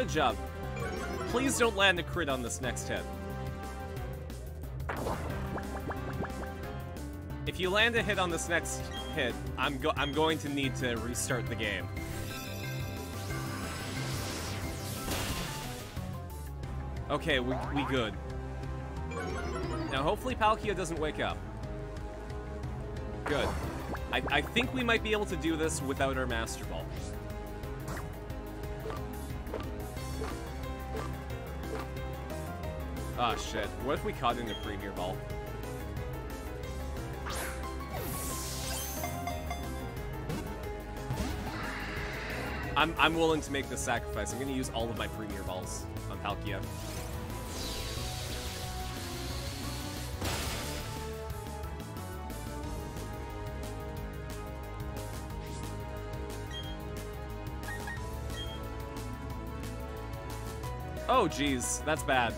Good job. Please don't land a crit on this next hit. If you land a hit on this next hit, I'm go I'm going to need to restart the game. Okay, we, we good. Now hopefully Palkia doesn't wake up. Good. I, I think we might be able to do this without our Master Ball. Ah, shit. What if we caught in into Premier Ball? I'm, I'm willing to make the sacrifice. I'm gonna use all of my Premier Balls on Palkia. Oh, jeez. That's bad.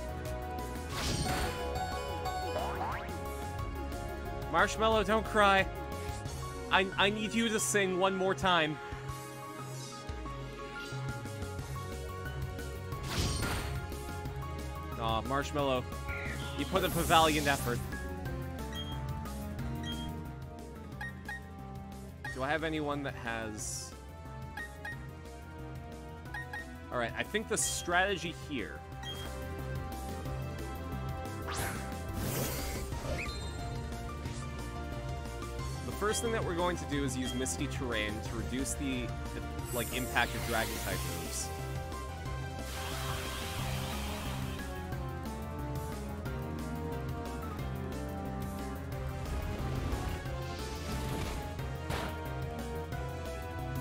Marshmallow, don't cry. I, I need you to sing one more time. Aw, Marshmallow. You put up a valiant effort. Do I have anyone that has... Alright, I think the strategy here... first thing that we're going to do is use Misty Terrain to reduce the, like, impact of Dragon-type moves.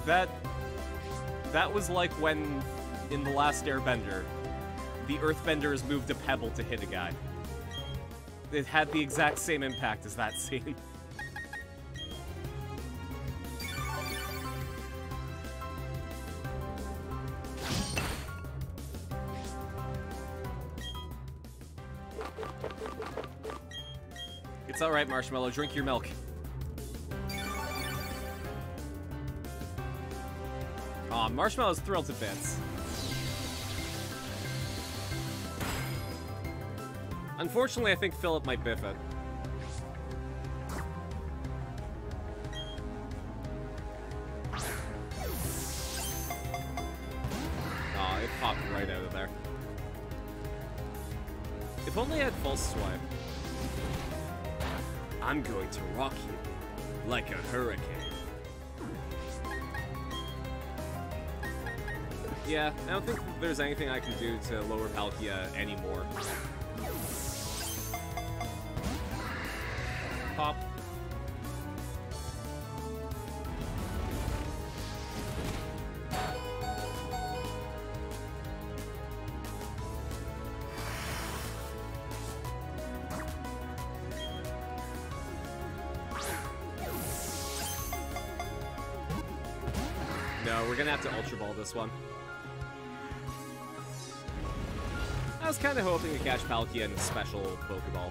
That that was like when in the last Airbender, the Earthbenders moved a pebble to hit a guy. It had the exact same impact as that scene. It's alright, Marshmallow. Drink your milk. Aw, Marshmallow's thrilled to bits. Unfortunately, I think Philip might biff it. I there's anything I can do to lower Palkia anymore. Pop. No, we're gonna have to Ultra Ball this one. Kind of hoping to catch Palkia in a special Pokeball.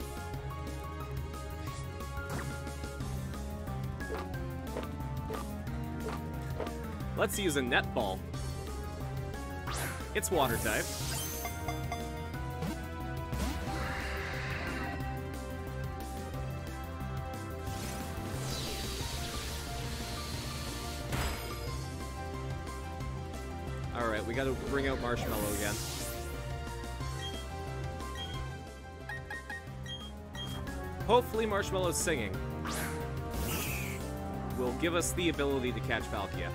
Let's use a netball. It's water type. Marshmallow's singing will give us the ability to catch Palkia.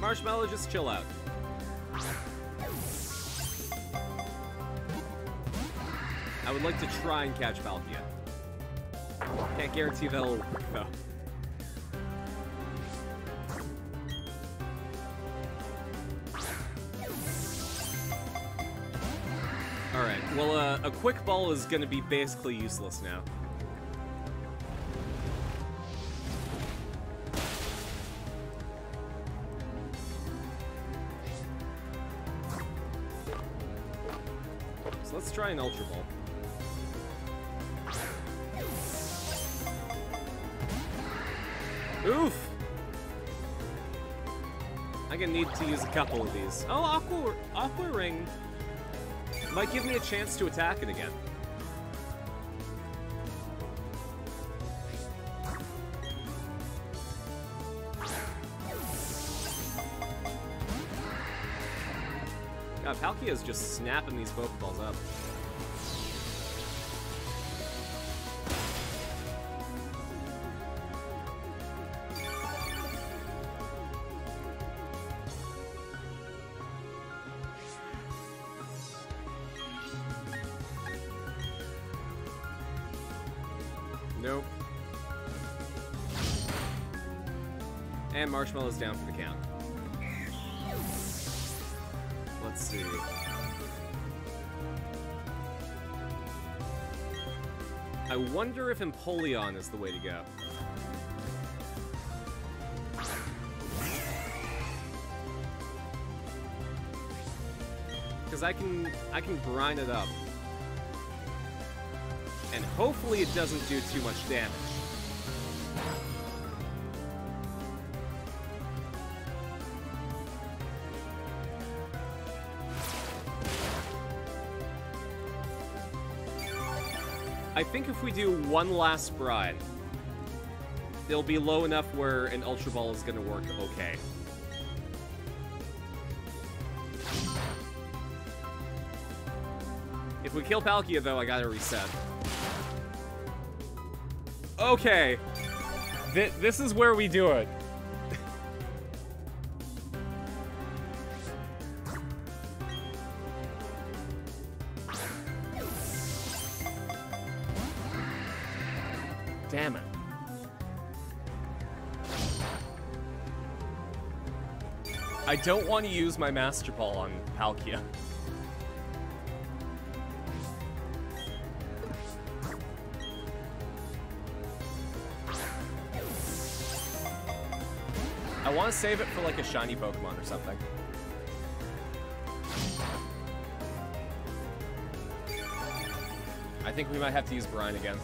Marshmallow, just chill out. would like to try and catch Palkia. Can't guarantee that'll work, though. Alright, well, uh, a quick ball is going to be basically useless now. So let's try an Ultra Ball. To use a couple of these. Oh, Aqua, Aqua Ring might give me a chance to attack it again. God, Palkia is just snapping these Pokeballs up. Marshmallow's down for the count. Let's see. I wonder if Empoleon is the way to go. Because I can I can grind it up. And hopefully it doesn't do too much damage. Think if we do one last brine, it'll be low enough where an Ultra Ball is going to work okay. If we kill Palkia, though, I gotta reset. Okay. Th this is where we do it. I don't want to use my Master Ball on Palkia. I want to save it for like a shiny Pokemon or something. I think we might have to use Brine again.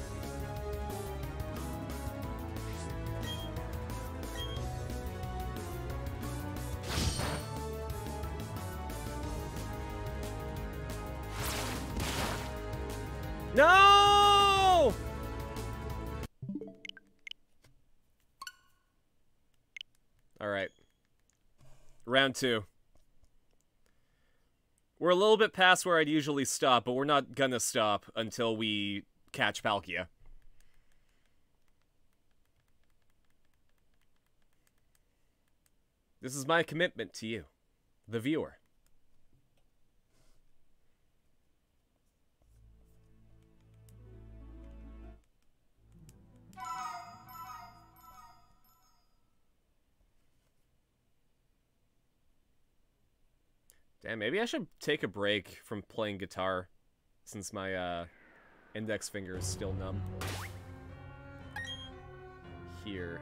Two. We're a little bit past where I'd usually stop, but we're not gonna stop until we catch Palkia. This is my commitment to you, the viewer. Damn, maybe I should take a break from playing guitar since my uh, index finger is still numb. Here.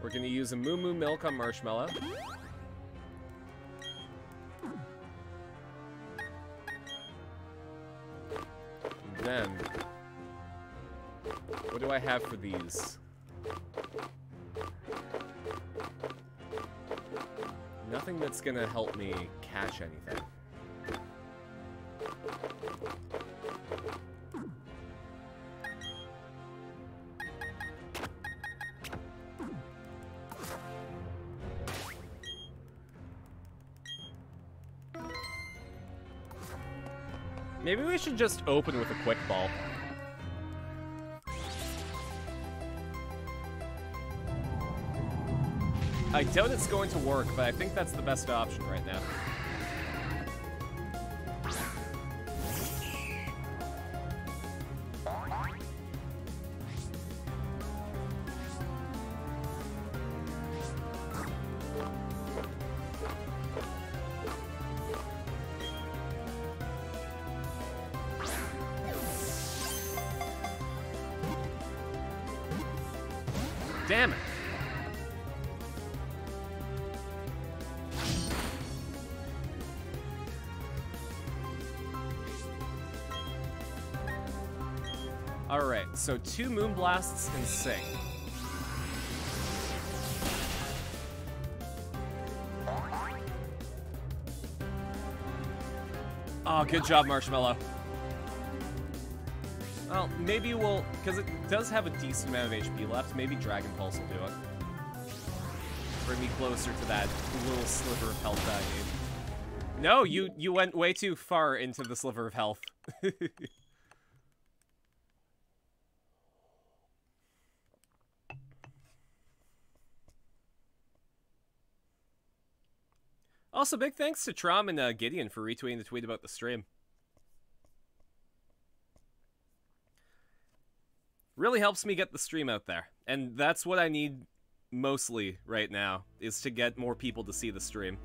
We're gonna use a Moo Moo Milk on Marshmallow. Then, what do I have for these? Nothing that's gonna help me catch anything. Maybe we should just open with a quick ball. I doubt it's going to work, but I think that's the best option right now. So two Moonblasts and Sing. Oh, good job, Marshmallow. Well, maybe we'll... Because it does have a decent amount of HP left. Maybe Dragon Pulse will do it. Bring me closer to that little sliver of health that I need. No, you, you went way too far into the sliver of health. also, big thanks to Trom and uh, Gideon for retweeting the tweet about the stream. really helps me get the stream out there. And that's what I need mostly right now, is to get more people to see the stream.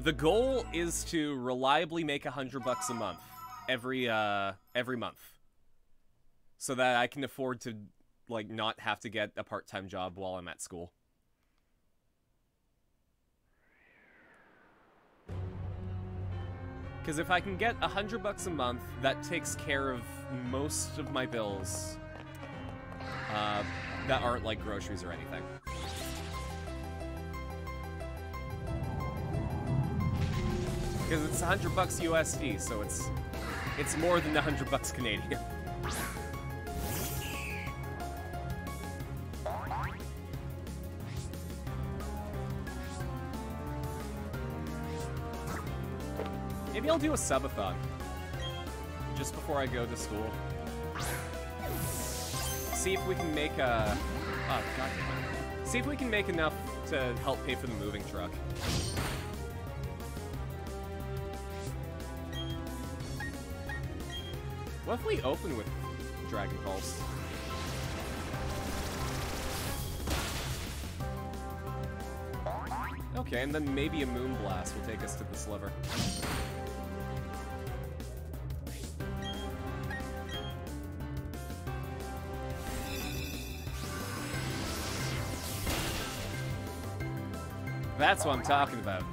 The goal is to reliably make a hundred bucks a month every uh every month. So that I can afford to like not have to get a part-time job while I'm at school. Because if I can get a hundred bucks a month, that takes care of most of my bills uh, that aren't like groceries or anything. Because it's a hundred bucks USD, so it's it's more than a hundred bucks Canadian. I'll do a subathon. Just before I go to school. See if we can make a... Oh, god See if we can make enough to help pay for the moving truck. What if we open with Dragon Pulse? Okay, and then maybe a Moonblast will take us to the sliver. That's what I'm talking about.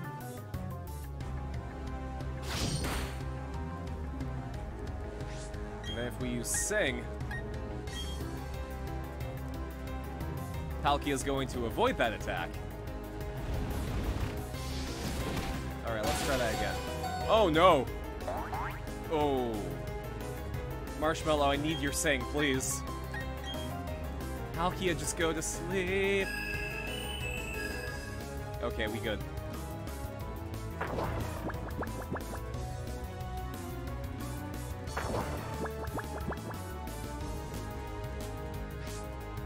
And then if we use Sing, Palkia is going to avoid that attack. Alright, let's try that again. Oh, no! Oh. Marshmallow, I need your Sing, please. Palkia, just go to sleep. Okay, we good.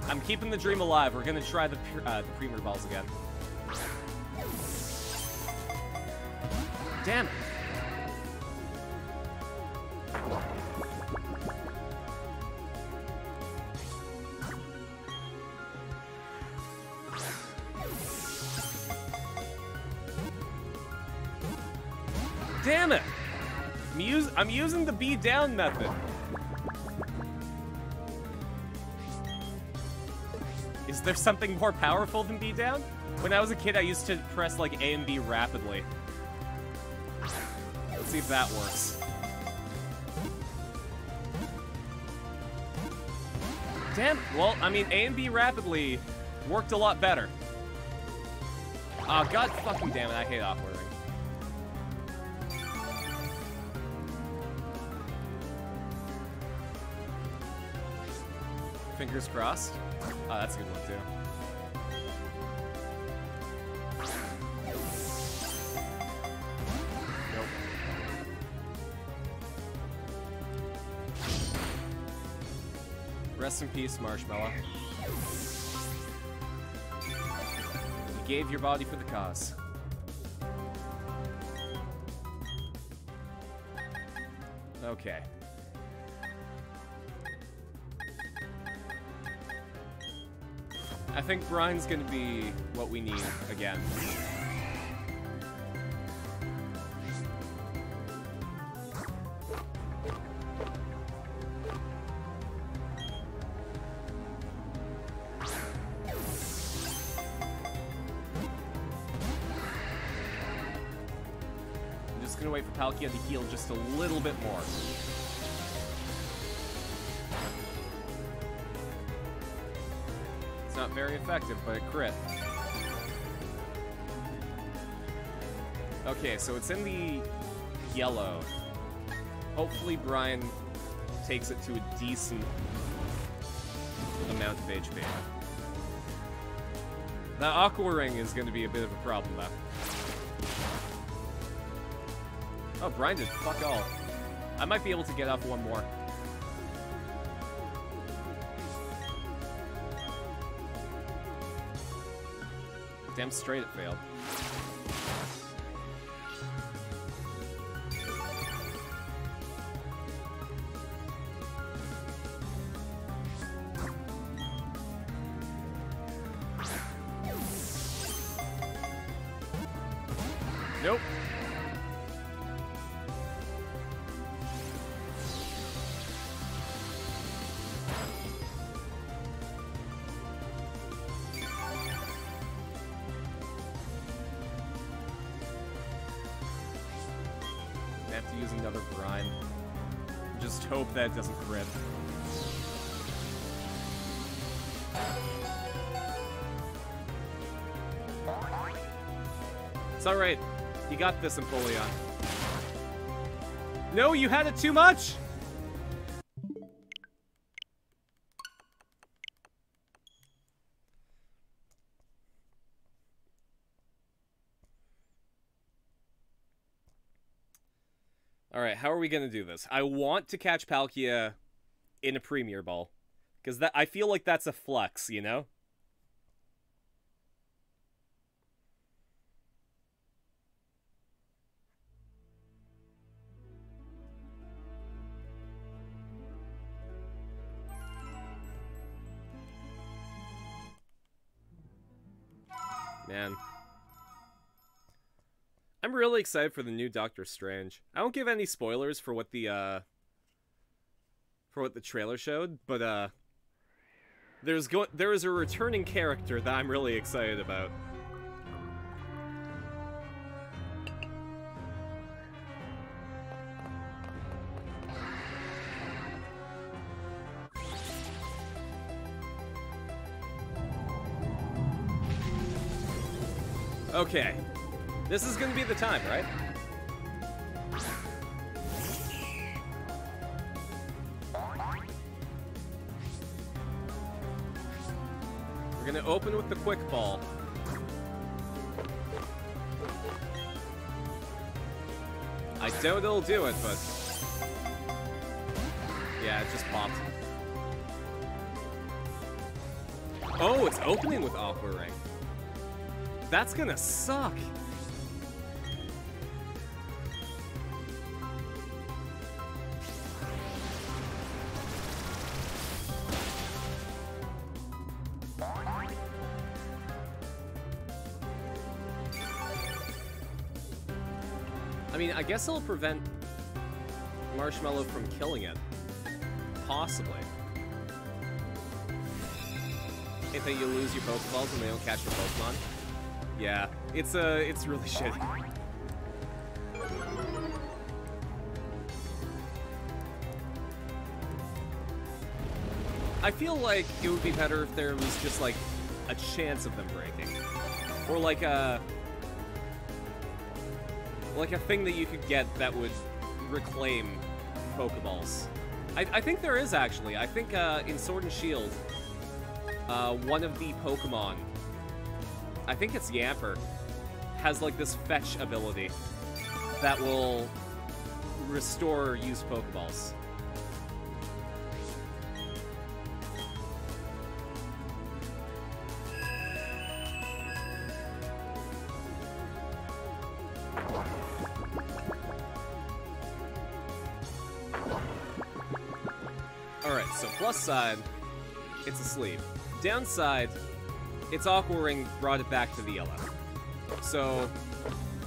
I'm keeping the dream alive. We're gonna try the, uh, the Premier Balls again. Damn it. Down method. Is there something more powerful than B down? When I was a kid, I used to press like A and B rapidly. Let's see if that works. Damn, well, I mean, A and B rapidly worked a lot better. Oh, god fucking damn it, I hate awkwarding. Fingers crossed. Oh, that's a good one, too. Rest in peace, Marshmallow. You gave your body for the cause. Okay. Think Brine's gonna be what we need again. I'm just gonna wait for Palkia to heal just a little bit more. Not very effective, but it crit. Okay, so it's in the yellow. Hopefully Brine takes it to a decent amount of HP. That Aqua Ring is going to be a bit of a problem, though. Oh, Brine did fuck all. I might be able to get up one more. Damn straight it failed. Got this, Empoleon. No, you had it too much! Alright, how are we gonna do this? I want to catch Palkia in a Premier Ball. Because that I feel like that's a flex, you know? Man. I'm really excited for the new Doctor Strange. I won't give any spoilers for what the uh for what the trailer showed, but uh there's go there is a returning character that I'm really excited about. Okay. This is gonna be the time, right? We're gonna open with the quick ball. I doubt it'll do it, but... Yeah, it just popped. Oh, it's opening with Aqua Ring. That's gonna suck. I mean, I guess it'll prevent Marshmallow from killing it. Possibly. If you lose your Pokeballs and they don't catch your Pokemon. Yeah, it's uh, it's really shitty. I feel like it would be better if there was just like a chance of them breaking, or like a like a thing that you could get that would reclaim Pokeballs. I, I think there is actually. I think uh, in Sword and Shield, uh, one of the Pokemon I think it's Yamper, has like this fetch ability that will restore used Pokeballs. Alright, so plus side, it's asleep. Downside, its Aqua Ring brought it back to the yellow. So,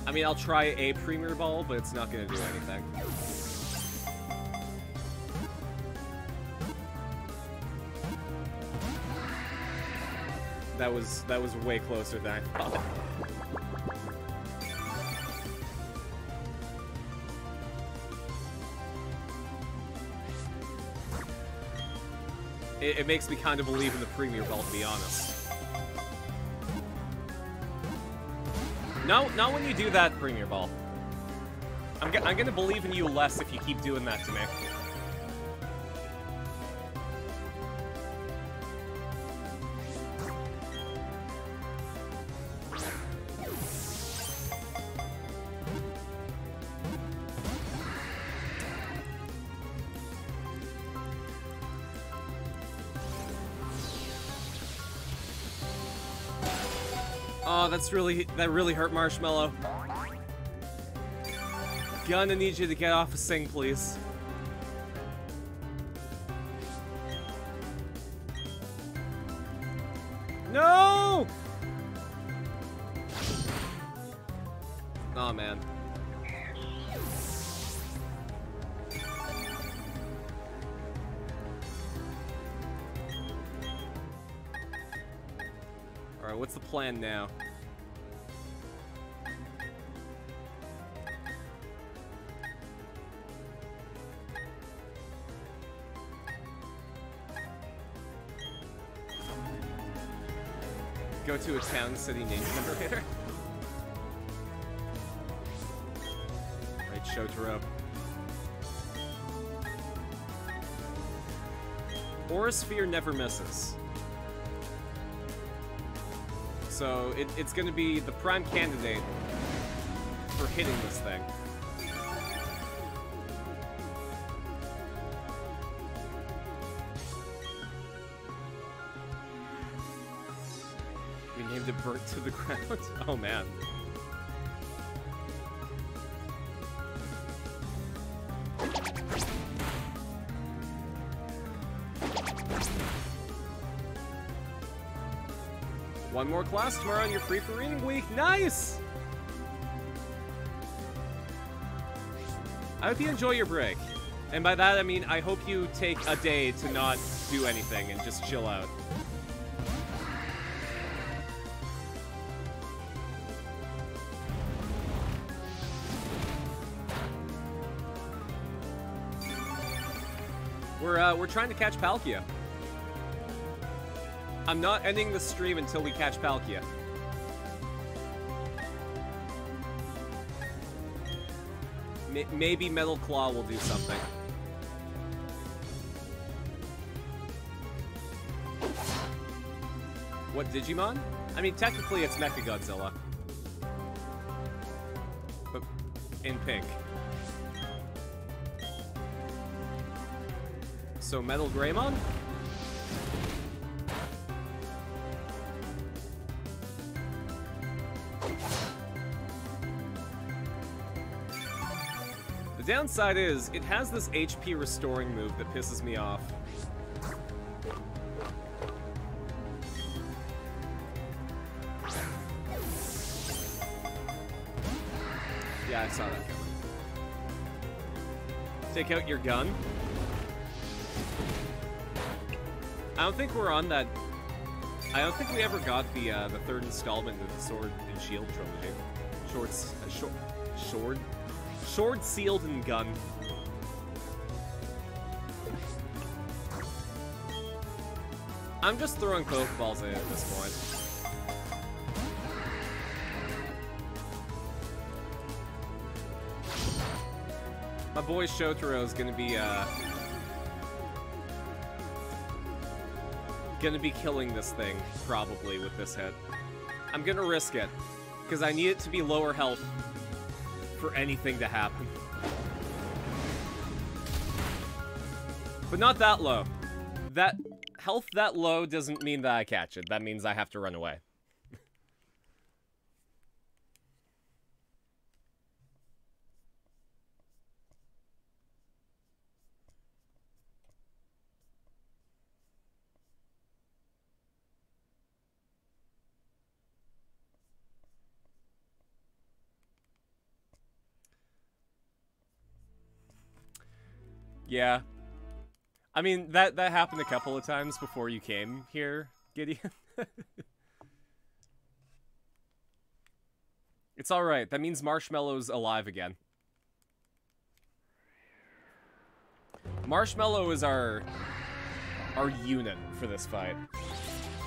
I mean, I'll try a Premier Ball, but it's not going to do anything. That was that was way closer than I thought. It, it makes me kind of believe in the Premier Ball, to be honest. No, not when you do that, Premier Ball. I'm, I'm gonna believe in you less if you keep doing that to me. That's really that really hurt Marshmallow. Gonna need you to get off a sing, please. City name generator. right, Shotaro. Aurasphere never misses. So it, it's going to be the prime candidate for hitting this thing. Burnt to the Ground. Oh man. One more class tomorrow and you're free for reading week. Nice! I hope you enjoy your break. And by that I mean I hope you take a day to not do anything and just chill out. We're uh, we're trying to catch Palkia. I'm not ending the stream until we catch Palkia. M maybe Metal Claw will do something. What Digimon? I mean, technically it's Mechagodzilla. But in pink. So Metal Greymon? The downside is, it has this HP restoring move that pisses me off. Yeah, I saw that coming. Take out your gun. Don't think we're on that. I don't think we ever got the uh, the third installment of the Sword and Shield trilogy. Shorts, uh, short, sword, sword, sealed, and gun. I'm just throwing Pokeballs in at this point. My boy Shotaro is gonna be uh, gonna be killing this thing, probably, with this hit. I'm gonna risk it, because I need it to be lower health for anything to happen. But not that low. That health that low doesn't mean that I catch it. That means I have to run away. Yeah. I mean, that that happened a couple of times before you came here, Gideon. it's all right. That means Marshmallow's alive again. Marshmallow is our our unit for this fight.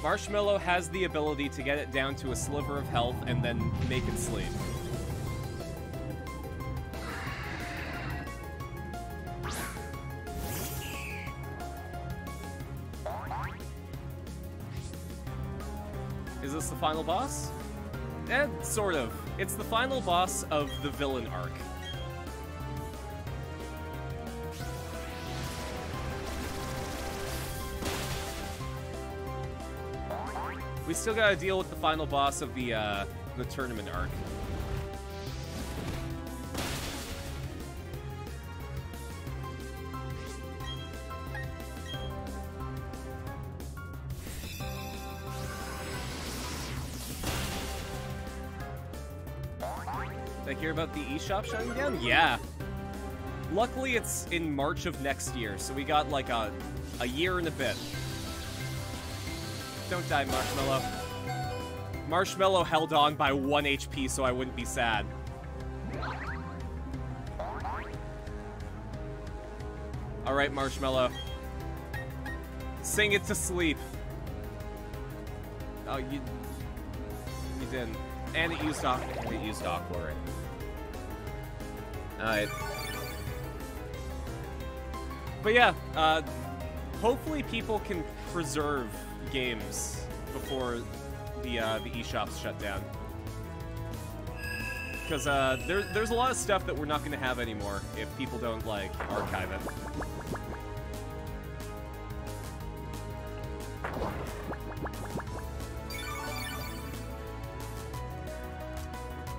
Marshmallow has the ability to get it down to a sliver of health and then make it sleep. Final boss? Eh, sort of. It's the final boss of the villain arc. We still gotta deal with the final boss of the, uh, the tournament arc. Hear about the eShop shutting down? Yeah. Luckily, it's in March of next year, so we got like a, a year and a bit. Don't die, Marshmallow. Marshmallow held on by 1 HP so I wouldn't be sad. Alright, Marshmallow. Sing it to sleep. Oh, you... You didn't. And it used off. It used Aqua Alright. But yeah, uh, hopefully people can preserve games before the uh, the eShops shut down. Because uh, there, there's a lot of stuff that we're not going to have anymore if people don't, like, archive it.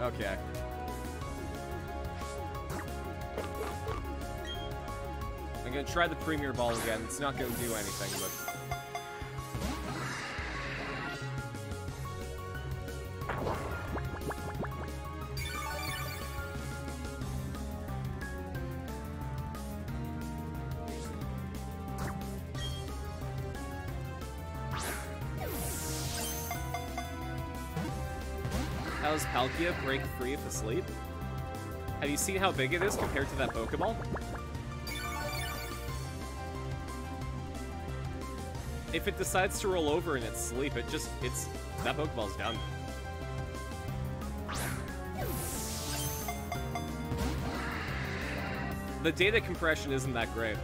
Okay. I'm gonna try the Premier Ball again. It's not gonna do anything, but... How does Palkia break free if asleep? Have you seen how big it is compared to that Pokeball? If it decides to roll over in its sleep, it just, it's, that Pokeball's done. The data compression isn't that great.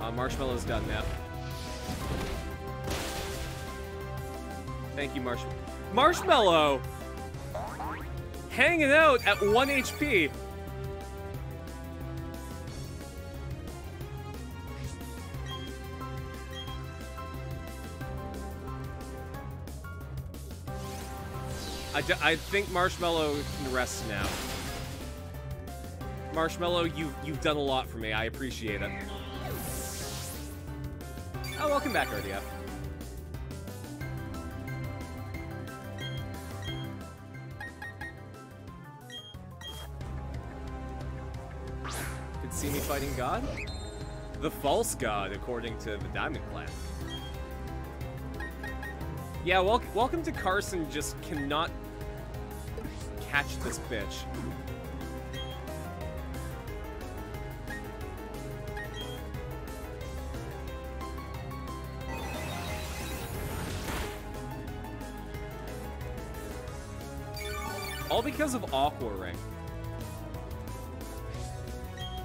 Uh, Marshmallow's done now. Thank you, Marshmallow. Marshmallow! Hanging out at 1 HP. I, think Marshmallow can rest now. Marshmallow, you've, you've done a lot for me. I appreciate it. Oh, welcome back, RDF. Could see me fighting God? The false god, according to the Diamond Clan. Yeah, wel welcome to Carson just cannot catch this bitch. All because of Aqua Ring.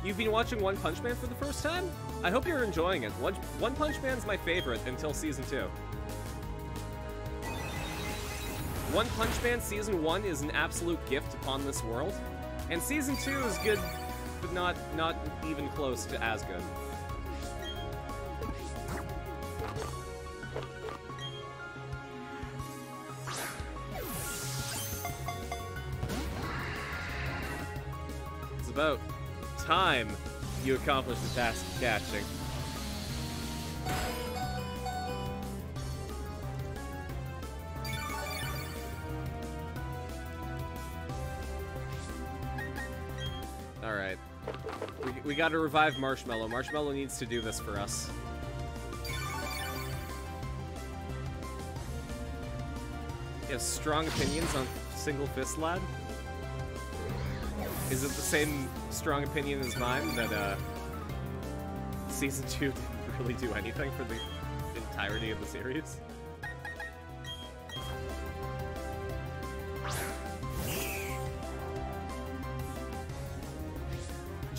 You've been watching One Punch Man for the first time? I hope you're enjoying it. One, One Punch Man's my favorite until Season 2. One Punch Man Season 1 is an absolute gift upon this world, and Season 2 is good, but not, not even close to as good. It's about time you accomplish the task of catching. Gotta revive Marshmallow. Marshmallow needs to do this for us. You have strong opinions on Single Fist Lad? Is it the same strong opinion as mine that uh, season two didn't really do anything for the entirety of the series.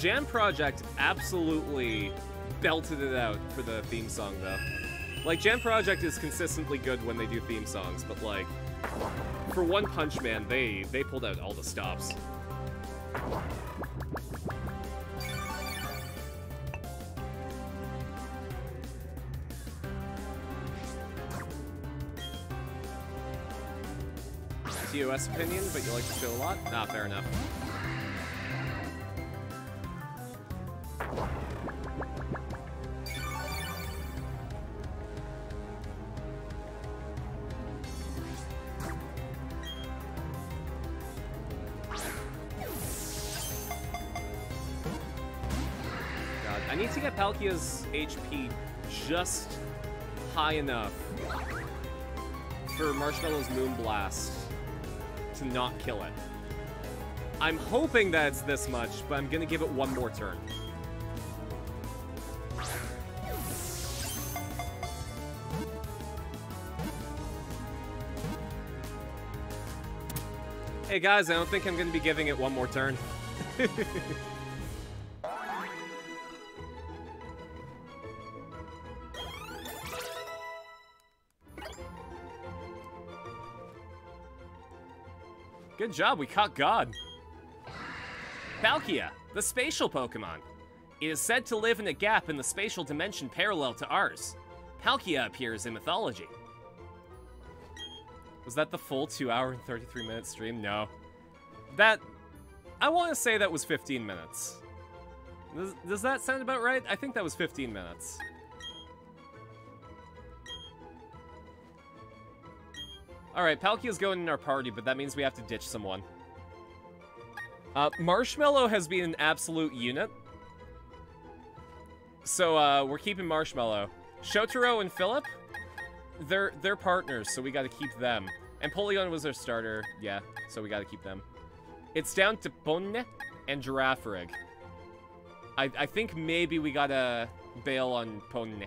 Jam Project absolutely belted it out for the theme song, though. Like, Jam Project is consistently good when they do theme songs, but, like, for One Punch Man, they, they pulled out all the stops. TOS opinion, but you like the show a lot? Nah, fair enough. Just high enough for Marshmallow's Moonblast to not kill it. I'm hoping that it's this much, but I'm gonna give it one more turn. Hey guys, I don't think I'm gonna be giving it one more turn. Job, we caught God. Palkia, the spatial Pokemon. It is said to live in a gap in the spatial dimension parallel to ours. Palkia appears in mythology. Was that the full 2 hour and 33 minute stream? No. That. I want to say that was 15 minutes. Does, does that sound about right? I think that was 15 minutes. Alright, Palkia's going in our party, but that means we have to ditch someone. Uh, Marshmallow has been an absolute unit. So, uh, we're keeping Marshmallow. Shotaro and Philip, they're they're partners, so we gotta keep them. And Polygon was our starter, yeah, so we gotta keep them. It's down to Ponne and Girafarig. I, I think maybe we gotta bail on Ponne.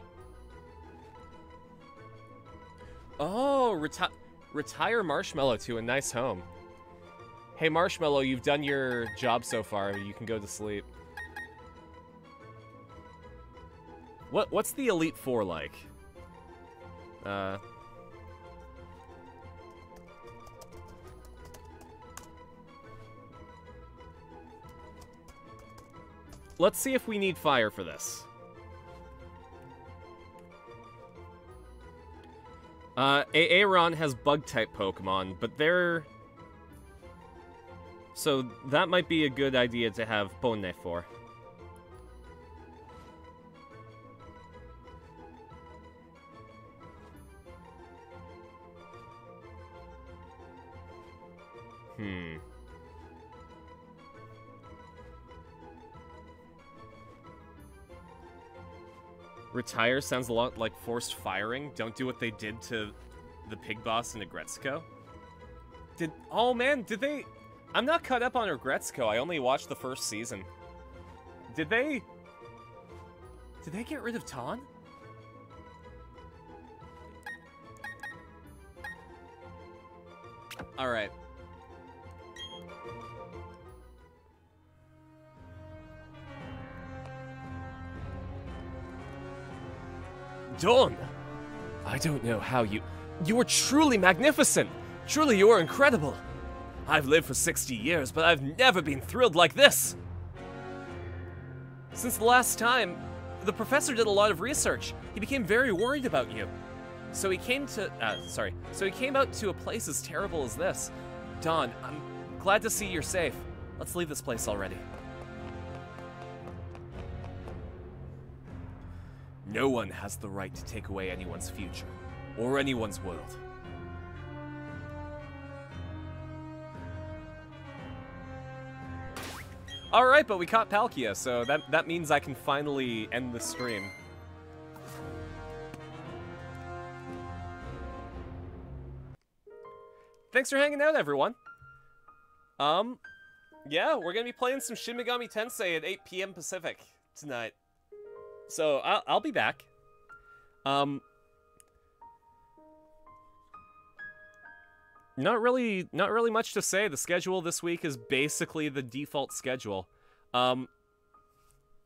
Oh, reti retire Marshmallow to a nice home. Hey, Marshmallow, you've done your job so far. You can go to sleep. What What's the Elite Four like? Uh... Let's see if we need fire for this. Uh, has bug-type Pokemon, but they're... So that might be a good idea to have Ponne for. Hmm. Retire sounds a lot like forced firing. Don't do what they did to the pig boss in Aggretsuko. Did oh man, did they? I'm not caught up on Aggretsuko. I only watched the first season. Did they? Did they get rid of Ton? All Dawn! I don't know how you... You are truly magnificent! Truly, you are incredible! I've lived for 60 years, but I've never been thrilled like this! Since the last time, the professor did a lot of research. He became very worried about you. So he came to... Uh, sorry. So he came out to a place as terrible as this. Dawn, I'm glad to see you're safe. Let's leave this place already. No one has the right to take away anyone's future, or anyone's world. Alright, but we caught Palkia, so that, that means I can finally end the stream. Thanks for hanging out, everyone. Um, yeah, we're gonna be playing some Shin Megami Tensei at 8 p.m. Pacific tonight. So I'll, I'll be back. Um, not really, not really much to say. The schedule this week is basically the default schedule. Um,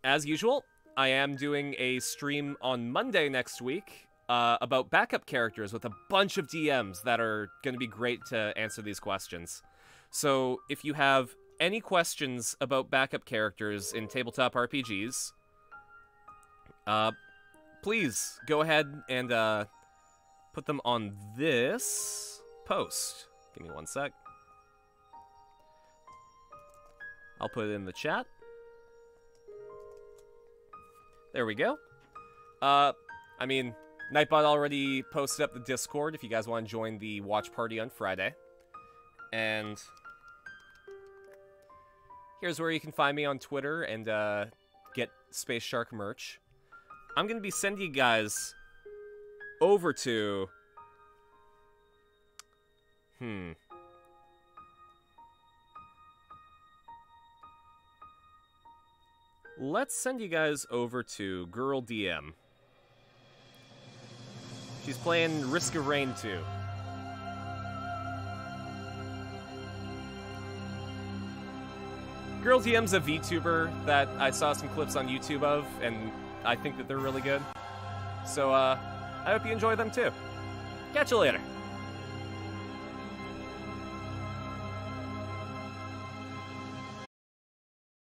as usual, I am doing a stream on Monday next week uh, about backup characters with a bunch of DMs that are going to be great to answer these questions. So if you have any questions about backup characters in tabletop RPGs, uh, please go ahead and uh, put them on this post. Give me one sec. I'll put it in the chat. There we go. Uh, I mean, Nightbot already posted up the Discord if you guys want to join the watch party on Friday. And here's where you can find me on Twitter and uh, get SpaceSharq merch. I'm going to be sending you guys over to... Hmm. Let's send you guys over to Girl DM. She's playing Risk of Rain 2. Girl DM's a VTuber that I saw some clips on YouTube of, and I think that they're really good. So, uh, I hope you enjoy them too. Catch you later.